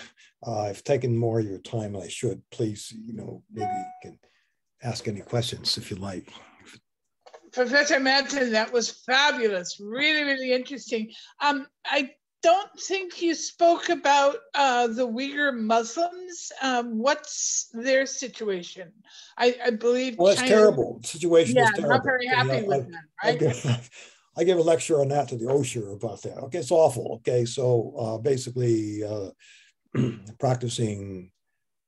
uh, I've taken more of your time than I should. Please, you know, maybe you can ask any questions if you like. Professor Madsen, that was fabulous. Really, really interesting. Um, I don't think you spoke about uh, the Uyghur Muslims. Um, what's their situation? I, I believe. Well, it's China, terrible. The situation yeah, is terrible. not very happy with I, them, right? I give, I give, a lecture on that to the Osher about that. Okay, it's awful. Okay, so uh, basically, uh, practicing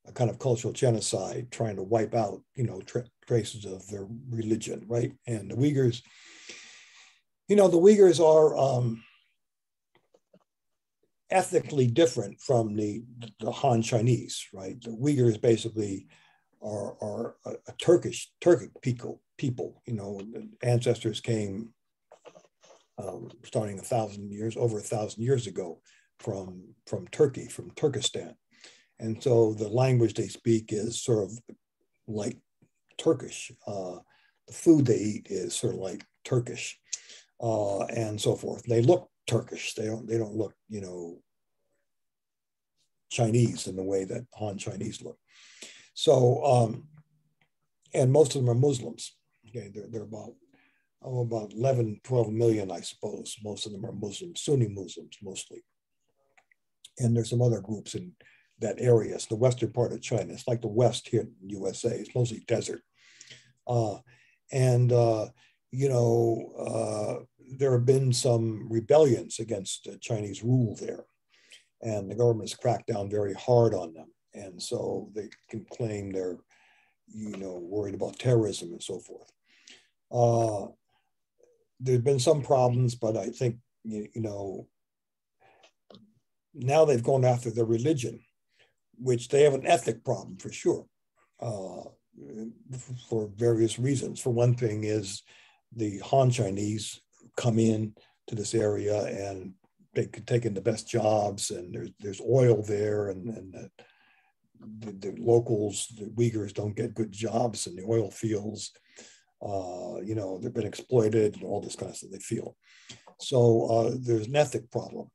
a kind of cultural genocide, trying to wipe out, you know, tra- traces of their religion, right? And the Uyghurs, you know, the Uyghurs are um, ethically different from the, the Han Chinese, right? The Uyghurs basically are, are a, a Turkish, Turkic people, people, you know, ancestors came um, starting a thousand years, over a thousand years ago from, from Turkey, from Turkestan. And so the language they speak is sort of like Turkish. Uh, the food they eat is sort of like Turkish uh, and so forth. They look Turkish. They don't, they don't look, you know, Chinese in the way that Han Chinese look. So, um, and most of them are Muslims. Okay, they're, they're about, oh, about 11, 12 million, I suppose. Most of them are Muslims, Sunni Muslims mostly. And there's some other groups in that area. It's the western part of China. It's like the West here in the USA. It's mostly desert. Uh, and, uh, you know, uh, there have been some rebellions against Chinese rule there. And the government has cracked down very hard on them. And so they can claim they're, you know, worried about terrorism and so forth. Uh, there's been some problems, but I think, you, you know, now they've gone after their religion, which they have an ethic problem for sure, uh, for various reasons. For one thing is the Han Chinese come in to this area and they could take in the best jobs and there's, there's oil there and, and the, the, the, locals, the Uyghurs don't get good jobs in the oil fields. Uh, you know, they've been exploited and all this kind of stuff they feel. So uh, there's an ethic problem.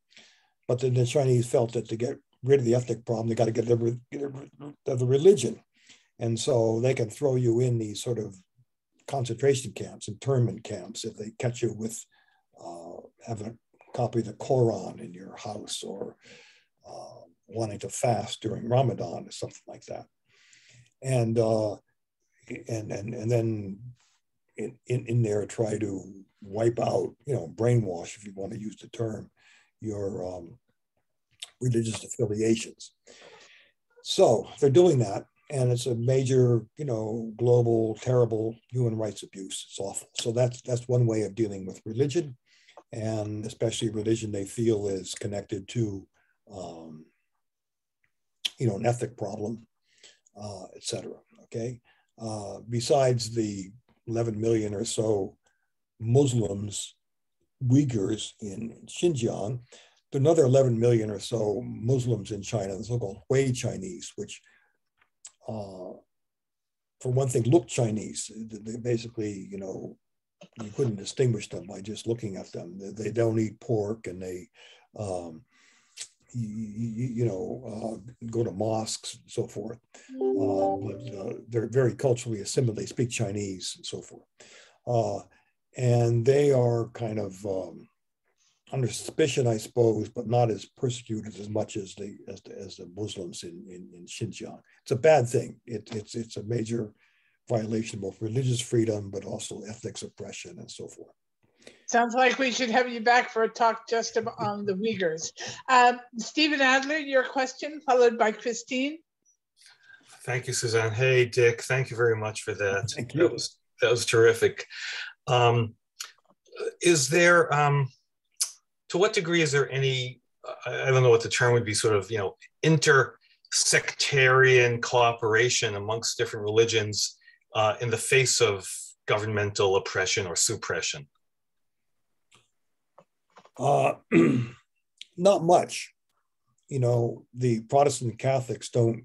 But then the Chinese felt that to get rid of the ethnic problem, they got to get rid of the religion. And so they can throw you in these sort of concentration camps, internment camps, if they catch you with uh, having a copy of the Quran in your house or uh, wanting to fast during Ramadan or something like that. And, uh, and, and, and then in, in, in there try to wipe out, you know, brainwash, if you want to use the term, your um, religious affiliations. So they're doing that and it's a major, you know, global, terrible human rights abuse. It's awful. So that's that's one way of dealing with religion, and especially religion they feel is connected to, um, you know, an ethic problem, uh, etc. Okay. Uh, besides the 11 million or so Muslims, Uyghurs in Xinjiang, another 11 million or so Muslims in China, the so-called Hui Chinese, which uh, for one thing, look Chinese. They basically, you know, you couldn't distinguish them by just looking at them. They, they don't eat pork and they, um, you, you, know, uh, go to mosques and so forth. Uh, but uh, they're very culturally assimilated, they speak Chinese and so forth. Uh, and they are kind of um, under suspicion, I suppose, but not as persecuted as much as the as the, as the Muslims in, in, in Xinjiang. It's a bad thing. It, it's it's a major violation of both religious freedom, but also ethnic suppression and so forth. Sounds like we should have you back for a talk just on the Uyghurs. Um, Stephen Adler, your question, followed by Christine. Thank you, Suzanne. Hey, Dick. Thank you very much for that. Thank you. That was that was terrific. Um, is there um, to what degree is there any, I don't know what the term would be, sort of, you know, inter-sectarian cooperation amongst different religions uh, in the face of governmental oppression or suppression? Uh, not much. You know, the Protestant Catholics don't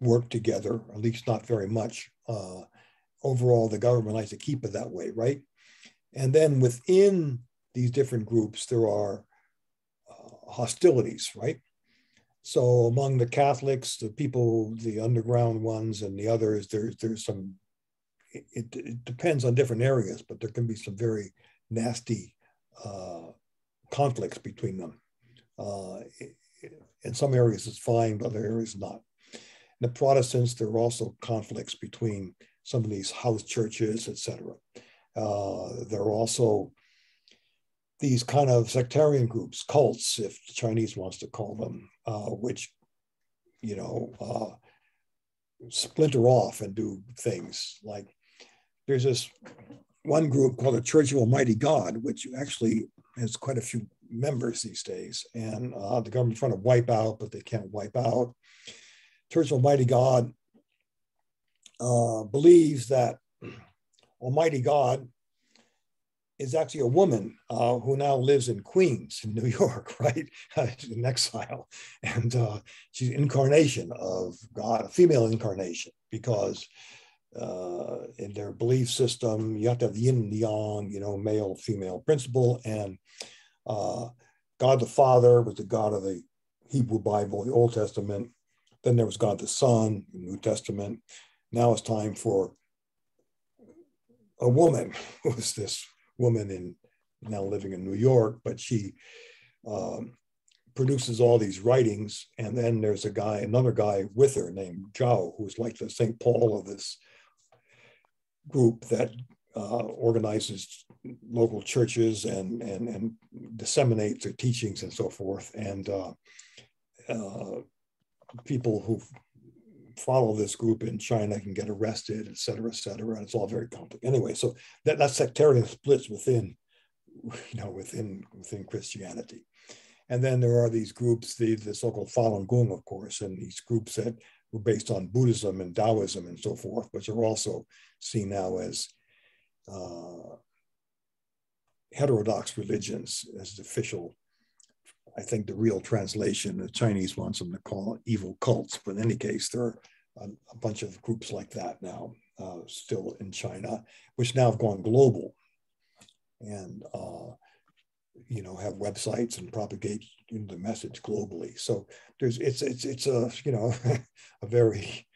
work together, at least not very much. Uh, overall, the government likes to keep it that way, right? And then within these different groups, there are uh, hostilities, right? So among the Catholics, the people, the underground ones, and the others, there's there's some. It, it depends on different areas, but there can be some very nasty uh, conflicts between them. Uh, in some areas, it's fine, but other areas not. In the Protestants, there are also conflicts between some of these house churches, etc. Uh, there are also these kind of sectarian groups, cults, if the Chinese wants to call them, uh, which, you know, uh, splinter off and do things like there's this one group called the Church of Almighty God, which actually has quite a few members these days, and uh, the government's trying to wipe out, but they can't wipe out. Church of Almighty God uh, believes that Almighty God is actually a woman uh, who now lives in Queens, in New York, right? in exile. And uh, she's incarnation of God, a female incarnation, because uh, in their belief system, you have to have the yin and yang, you know, male, female principle. And uh, God the Father was the God of the Hebrew Bible, the Old Testament. Then there was God the Son, the New Testament. Now it's time for a woman, who is this woman in now living in New York, but she um, produces all these writings. And then there's a guy, another guy with her named Zhao, who's like the St. Paul of this group that uh, organizes local churches and, and, and disseminates their teachings and so forth. And uh, uh, people who follow this group in China can get arrested, et cetera, et cetera. And it's all very complicated. Anyway, so that, that sectarian splits within, you know, within, within Christianity. And then there are these groups, the, the so-called Falun Gong, of course, and these groups that were based on Buddhism and Taoism and so forth, which are also seen now as uh, heterodox religions as official. I think the real translation, the Chinese wants them to call evil cults, but in any case, there are a, a bunch of groups like that now uh, still in China, which now have gone global. And uh, you know have websites and propagate the message globally. So there's it's it's it's a you know a very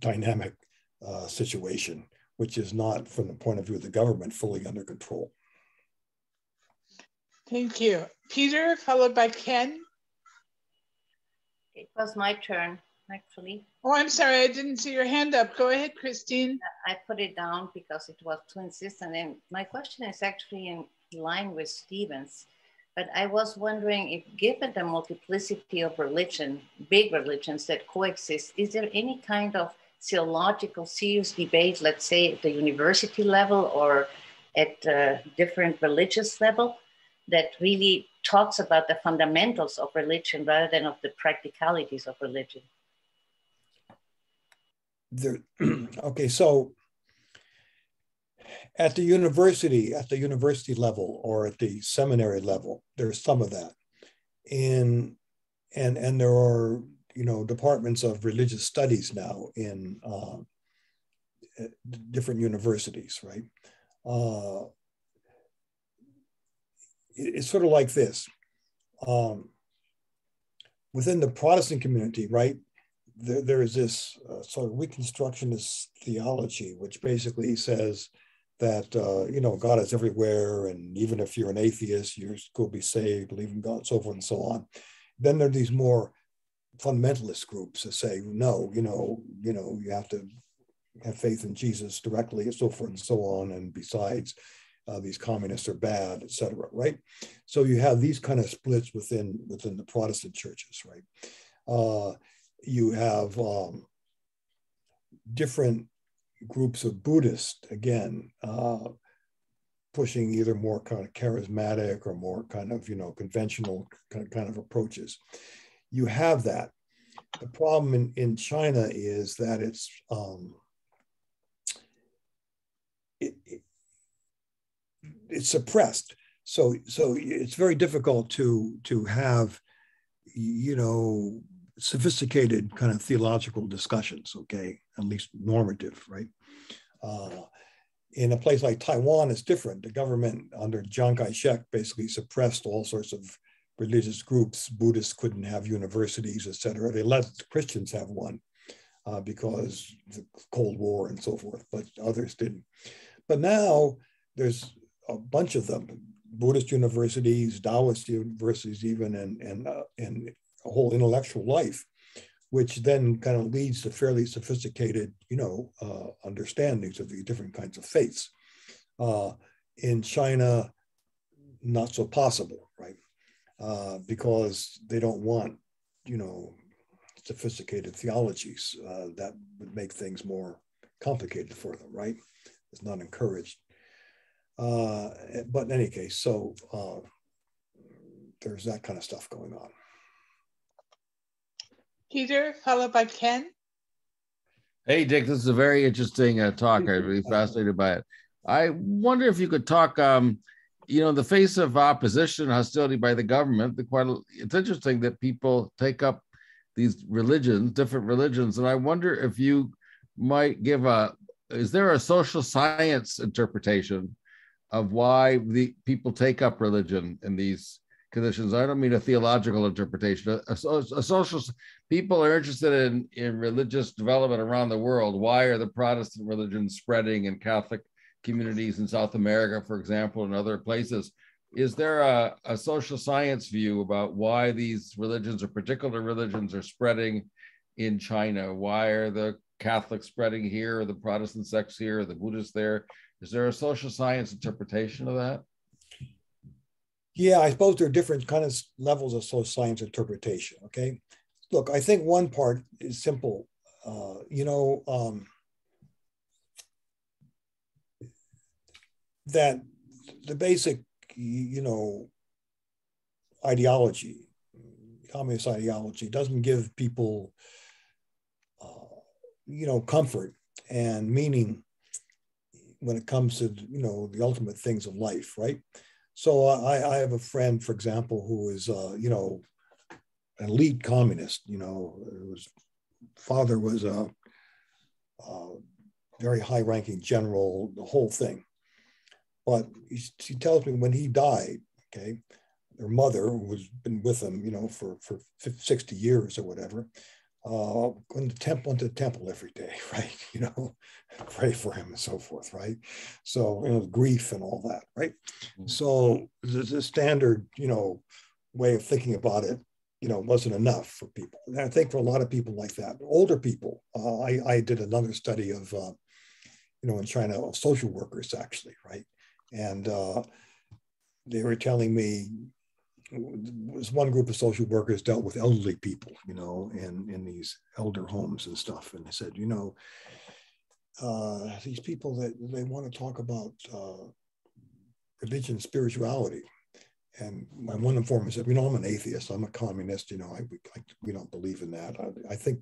dynamic uh, situation which is not from the point of view of the government fully under control. Thank you peter followed by ken. It was my turn actually. Oh i'm sorry i didn't see your hand up. Go ahead christine. I put it down because it was too insistent and my question is actually in line with Stevens. But I was wondering if, given the multiplicity of religion, big religions that coexist, is there any kind of theological serious debate, let's say at the university level or at a different religious level, that really talks about the fundamentals of religion rather than of the practicalities of religion? Okay, so at the university, at the university level or at the seminary level, there's some of that. In and and there are you know departments of religious studies now in uh, different universities, right? Uh, it's sort of like this. Um, within the Protestant community, right? There, there is this uh, sort of Reconstructionist theology, which basically says that uh, you know God is everywhere, and even if you're an atheist, you're still be saved, believe in God, so forth and so on. Then there are these more fundamentalist groups that say, no, you know, you know, you have to have faith in Jesus directly, and so forth and so on. And besides, uh, these communists are bad, etc. Right? So you have these kind of splits within within the Protestant churches, right? Uh, you have um, different groups of Buddhists, again, uh, pushing either more kind of charismatic or more kind of, you know, conventional kind of, kind of approaches. You have that. The problem in, in China is that it's, um, it, it, it's suppressed. So, so it's very difficult to, to have, you know, sophisticated kind of theological discussions, okay, at least normative, right? Uh, in a place like Taiwan, it's different. The government under Chiang Kai-shek basically suppressed all sorts of religious groups. Buddhists couldn't have universities, et cetera. They let Christians have one uh, because the Cold War and so forth, but others didn't. But now there's a bunch of them, Buddhist universities, Taoist universities even, and, and, uh, and a whole intellectual life, which then kind of leads to fairly sophisticated, you know, uh, understandings of the different kinds of faiths. Uh, in China, not so possible, right? Uh, because they don't want, you know, sophisticated theologies uh, that would make things more complicated for them, right? It's not encouraged. Uh, but in any case, so uh, there's that kind of stuff going on. Peter, followed by Ken. Hey, Dick, this is a very interesting uh, talk. I'm really fascinated by it. I wonder if you could talk, um, you know, in the face of opposition, hostility by the government, the quite, it's interesting that people take up these religions, different religions. And I wonder if you might give a, is there a social science interpretation of why the people take up religion in these conditions. I don't mean a theological interpretation. A, a, a, social people are interested in, in religious development around the world. Why are the Protestant religions spreading in Catholic communities in South America, for example, and other places? Is there a, a social science view about why these religions or particular religions are spreading in China? Why are the Catholics spreading here, or the Protestant sects here, or the Buddhists there? Is there a social science interpretation of that? Yeah, I suppose there are different kind of levels of social science interpretation. Okay, look, I think one part is simple. Uh, you know, um, that the basic, you know, ideology, communist ideology, doesn't give people, uh, you know, comfort and meaning when it comes to you know the ultimate things of life, right? So I, I have a friend, for example, who is, uh, you know, an elite communist. You know, his father was a, a very high-ranking general, the whole thing. But he, she tells me when he died, okay, their mother, who was been with him, you know, for for 50, 60 years or whatever, uh, going to temple, went to the temple every day, right? You know, pray for him and so forth, right? So, you know, grief and all that, right? Mm-hmm. So the, the standard, you know, way of thinking about it, you know, wasn't enough for people. And I think for a lot of people like that, older people, uh, I, I did another study of, uh, you know, in China, of social workers actually, right? And uh, they were telling me, was one group of social workers dealt with elderly people, you know, in, in these elder homes and stuff. And they said, you know, uh, these people that they want to talk about uh, religion, spirituality. And my one informant said, you know, I'm an atheist. I'm a communist. You know, I, I we don't believe in that. I, I think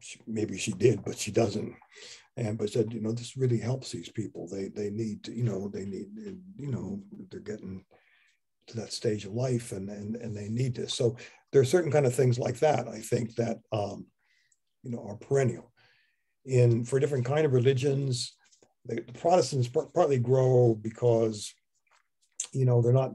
she, maybe she did, but she doesn't. And but said, you know, this really helps these people. They they need to, you know, they need, you know, they're getting to that stage of life and and, and they need this. So there are certain kind of things like that, I think, that um, you know, are perennial. In for different kind of religions, the, the Protestants partly grow because, you know, they're not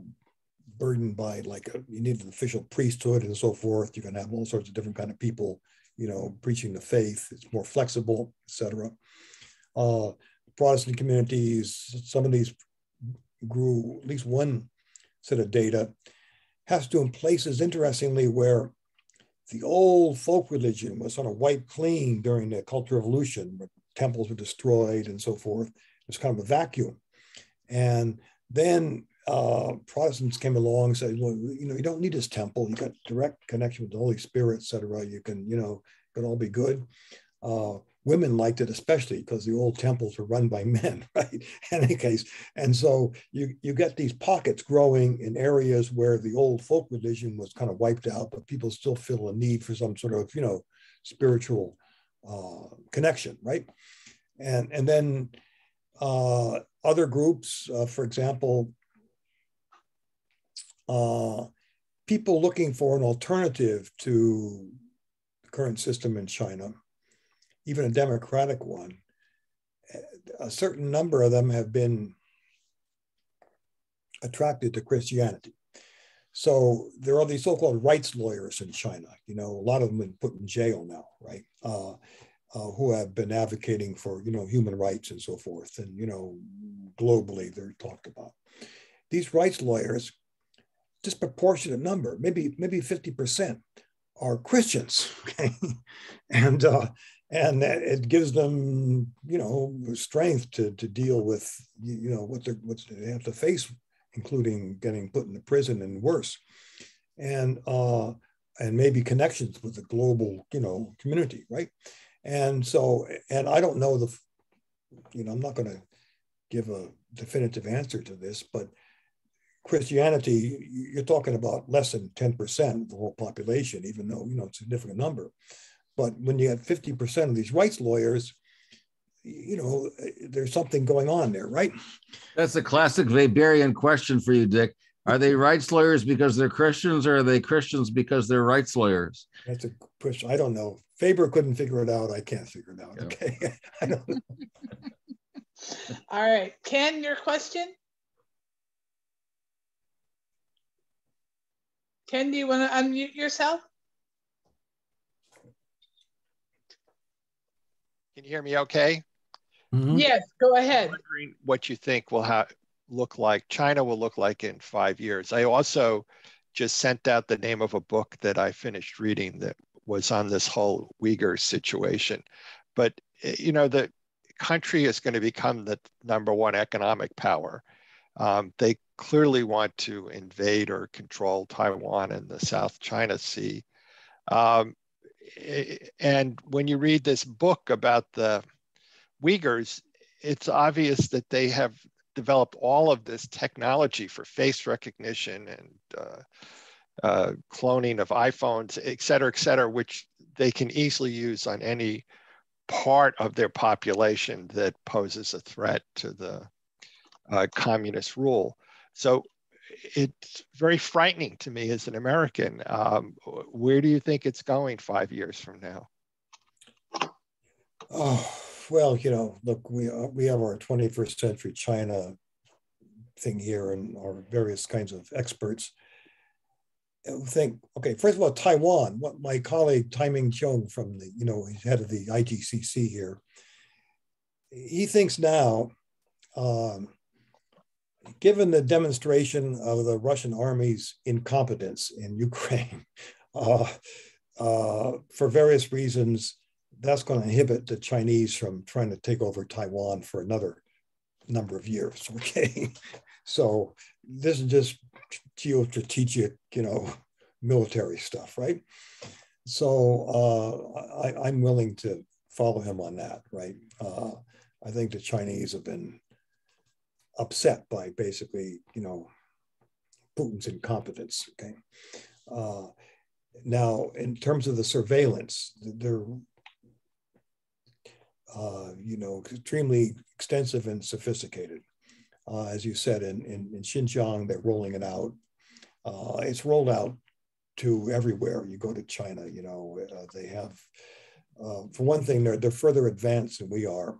burdened by like a, you need an official priesthood and so forth. You can have all sorts of different kind of people, you know, preaching the faith. It's more flexible, etc. Uh, Protestant communities, some of these grew at least one set of data has to in places, interestingly, where the old folk religion was sort of wiped clean during the Cultural Revolution, where temples were destroyed and so forth. Was kind of a vacuum. And then uh, Protestants came along and said, well, you know, you don't need this temple. You got direct connection with the Holy Spirit, et cetera. You can, you know, it can all be good. Uh, women liked it especially because the old temples were run by men, right? In any case, and so you you get these pockets growing in areas where the old folk religion was kind of wiped out, but people still feel a need for some sort of you know spiritual uh, connection, right? And and then uh, other groups, uh, for example, uh, people looking for an alternative to the current system in China even a democratic one, a certain number of them have been attracted to Christianity. So there are these so-called rights lawyers in China. You know, a lot of them have been put in jail now, right? Uh, uh, who have been advocating for you know human rights and so forth, and you know globally they're talked about. These rights lawyers, disproportionate number, maybe maybe fifty percent, are Christians, okay, and uh, and it gives them you know strength to to deal with you know what they what they have to face including getting put into prison and worse and uh and maybe connections with the global you know community right and so and i don't know the you know i'm not going to give a definitive answer to this but Christianity, you're talking about less than 10% of the whole population, even though, you know, it's a significant number. But when you have 50% of these rights lawyers, you know, there's something going on there, right? That's a classic Weberian question for you, Dick. Are they rights lawyers because they're Christians, or are they Christians because they're rights lawyers? That's a question. I don't know. Weber couldn't figure it out. I can't figure it out. Yeah. Okay. I don't know. All right. Ken, your question? Ken, do you want to unmute yourself? Can you hear me okay? Mm -hmm. Yes, go ahead. wondering what you think will have look like China will look like in five years. I also just sent out the name of a book that I finished reading that was on this whole Uyghur situation. But eh, you know, the country is going to become the number one economic power. Um, they clearly want to invade or control Taiwan and the South China Sea. Um, and when you read this book about the Uyghurs, it's obvious that they have developed all of this technology for face recognition and uh, uh, cloning of iPhones, et cetera, et cetera, which they can easily use on any part of their population that poses a threat to the uh, communist rule. So it's very frightening to me as an American. Um, where do you think it's going five years from now? Oh, well, you know, look, we uh, we have our 21st century China thing here and our various kinds of experts think, okay, first of all, Taiwan, what my colleague Tai Ming Cheung from the, you know, he's head of the IGCC here, he thinks now, um, given the demonstration of the Russian army's incompetence in Ukraine, uh, uh, for various reasons, that's going to inhibit the Chinese from trying to take over Taiwan for another number of years. Okay, so this is just geostrategic, you know, military stuff, right? So uh, I, am willing to follow him on that, right? Uh, I think the Chinese have been upset by basically, you know, Putin's incompetence. Okay. Uh, now, in terms of the surveillance, they're uh, you know, extremely extensive and sophisticated. Uh, as you said, in, in, in, Xinjiang, they're rolling it out. Uh, it's rolled out to everywhere. You go to China, you know, uh, they have, uh, for one thing, they're, they're further advanced than we are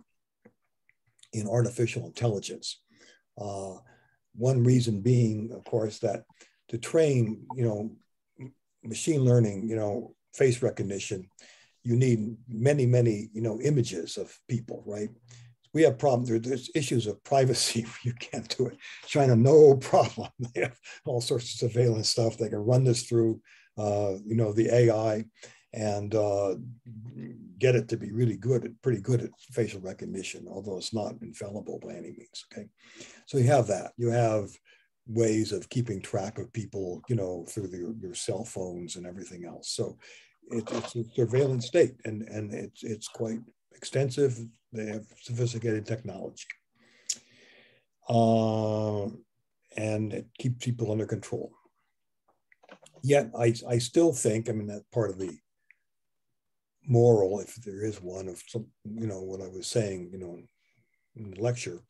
in artificial intelligence. Uh, one reason being, of course, that to train, you know, machine learning, you know, face recognition, you need many, many, you know, images of people, right? We have problems. There's issues of privacy. You can't do it. China, no problem. They have all sorts of surveillance stuff. They can run this through, uh, you know, the AI and uh, get it to be really good, at, pretty good at facial recognition, although it's not infallible by any means. Okay, so you have that. You have ways of keeping track of people, you know, through the, your cell phones and everything else. So it, it's a surveillance state and, and it's, it's quite extensive. They have sophisticated technology. Uh, and it keeps people under control. Yet I, I still think, I mean, that part of the moral, if there is one of some, you know, what I was saying, you know, in the lecture,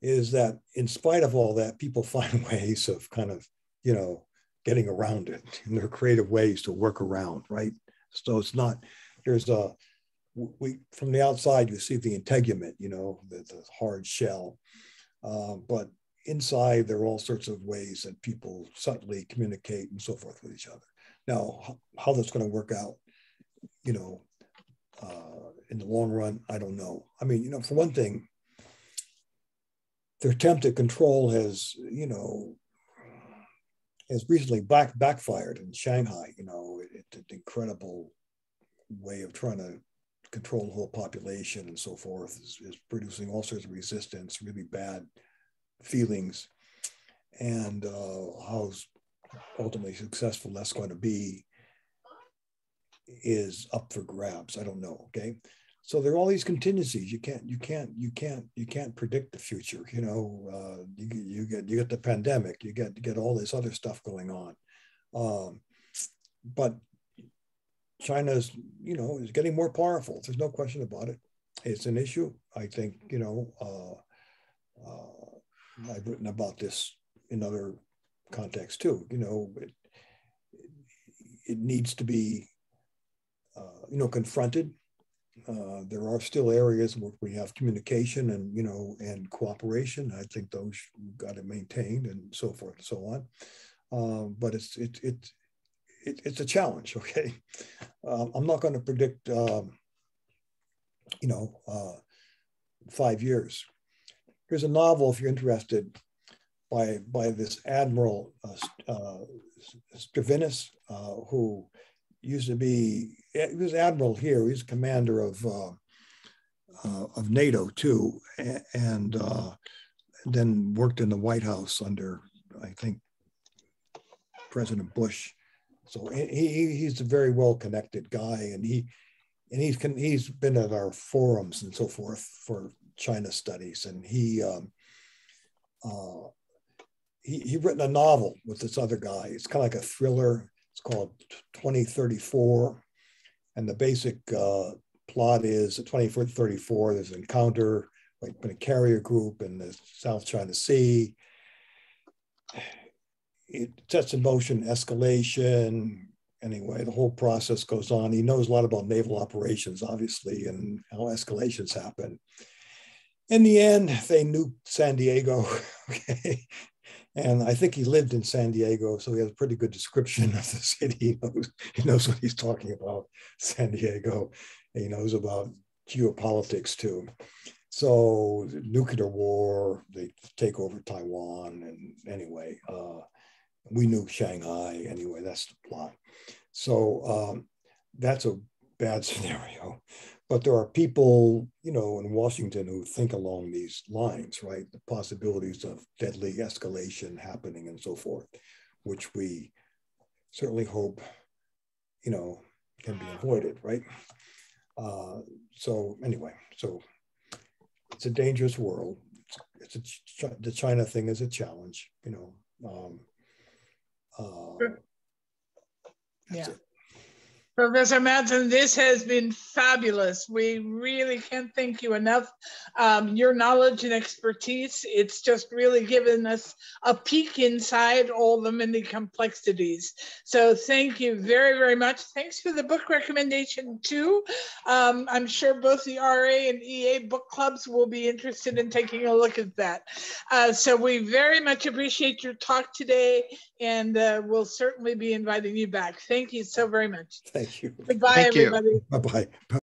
is that in spite of all that, people find ways of kind of, you know, getting around it and there are creative ways to work around, right? So it's not, there's a, we, from the outside, you see the integument, you know, the, the hard shell. Uh, but inside, there are all sorts of ways that people subtly communicate and so forth with each other. Now, how, how that's going to work out, you know, uh, in the long run, I don't know. I mean, you know, for one thing, their attempt at control has, you know, has recently back backfired in Shanghai. You know, it, an incredible way of trying to control the whole population and so forth is, is producing all sorts of resistance, really bad feelings, and uh, how ultimately successful that's going to be is up for grabs. I don't know. Okay, so there are all these contingencies. You can't, you can't, you can't, you can't predict the future. You know, uh, you, you get you get the pandemic, you get you get all this other stuff going on. Um, but China's, you know, is getting more powerful. There's no question about it. It's an issue. I think, you know, uh, uh, I've written about this in other contexts too. You know, it, it needs to be, you know, confronted uh, there are still areas where we have communication and you know and cooperation. I think those got to maintain and so forth and so on. Uh, but it's it, it, it, it's a challenge. Okay, um, I'm not going to predict um, you know uh, five years. Here's a novel if you're interested by by this admiral uh, uh, Stavridis, who used to be he was admiral here. He's commander of uh, uh, of NATO too, and uh, then worked in the White House under I think President Bush. So he, he's a very well connected guy, and he and he's he's been at our forums and so forth for China studies, and he. Um, uh, he, he written a novel with this other guy. It's kind of like a thriller. Called 2034 and the basic uh, plot is at 2034, there's an encounter like a carrier group in the South China Sea. It sets in motion escalation. Anyway, the whole process goes on. He knows a lot about naval operations, obviously, and how escalations happen. In the end, they nuked San Diego. okay. And I think he lived in San Diego, so he has a pretty good description of the city. He knows, he knows what he's talking about, San Diego. He knows about geopolitics too. So nuclear war, they take over Taiwan, and anyway, uh, we knew Shanghai. Anyway, that's the plot. So um, that's a bad scenario. But there are people, you know, in Washington who think along these lines, right? The possibilities of deadly escalation happening and so forth, which we certainly hope, you know, can be avoided, right? Uh, so anyway, so it's a dangerous world. It's, it's a, the China thing is a challenge, you know. Um, uh, yeah. It. Professor Madsen, this has been fabulous. We really can't thank you enough. Um, your knowledge and expertise, it's just really given us a peek inside all the many complexities. So thank you very, very much. Thanks for the book recommendation too. Um, I'm sure both the RA and EA book clubs will be interested in taking a look at that. Uh, so we very much appreciate your talk today and uh, we'll certainly be inviting you back. Thank you so very much. Thank you. Goodbye, Thank everybody. Bye bye.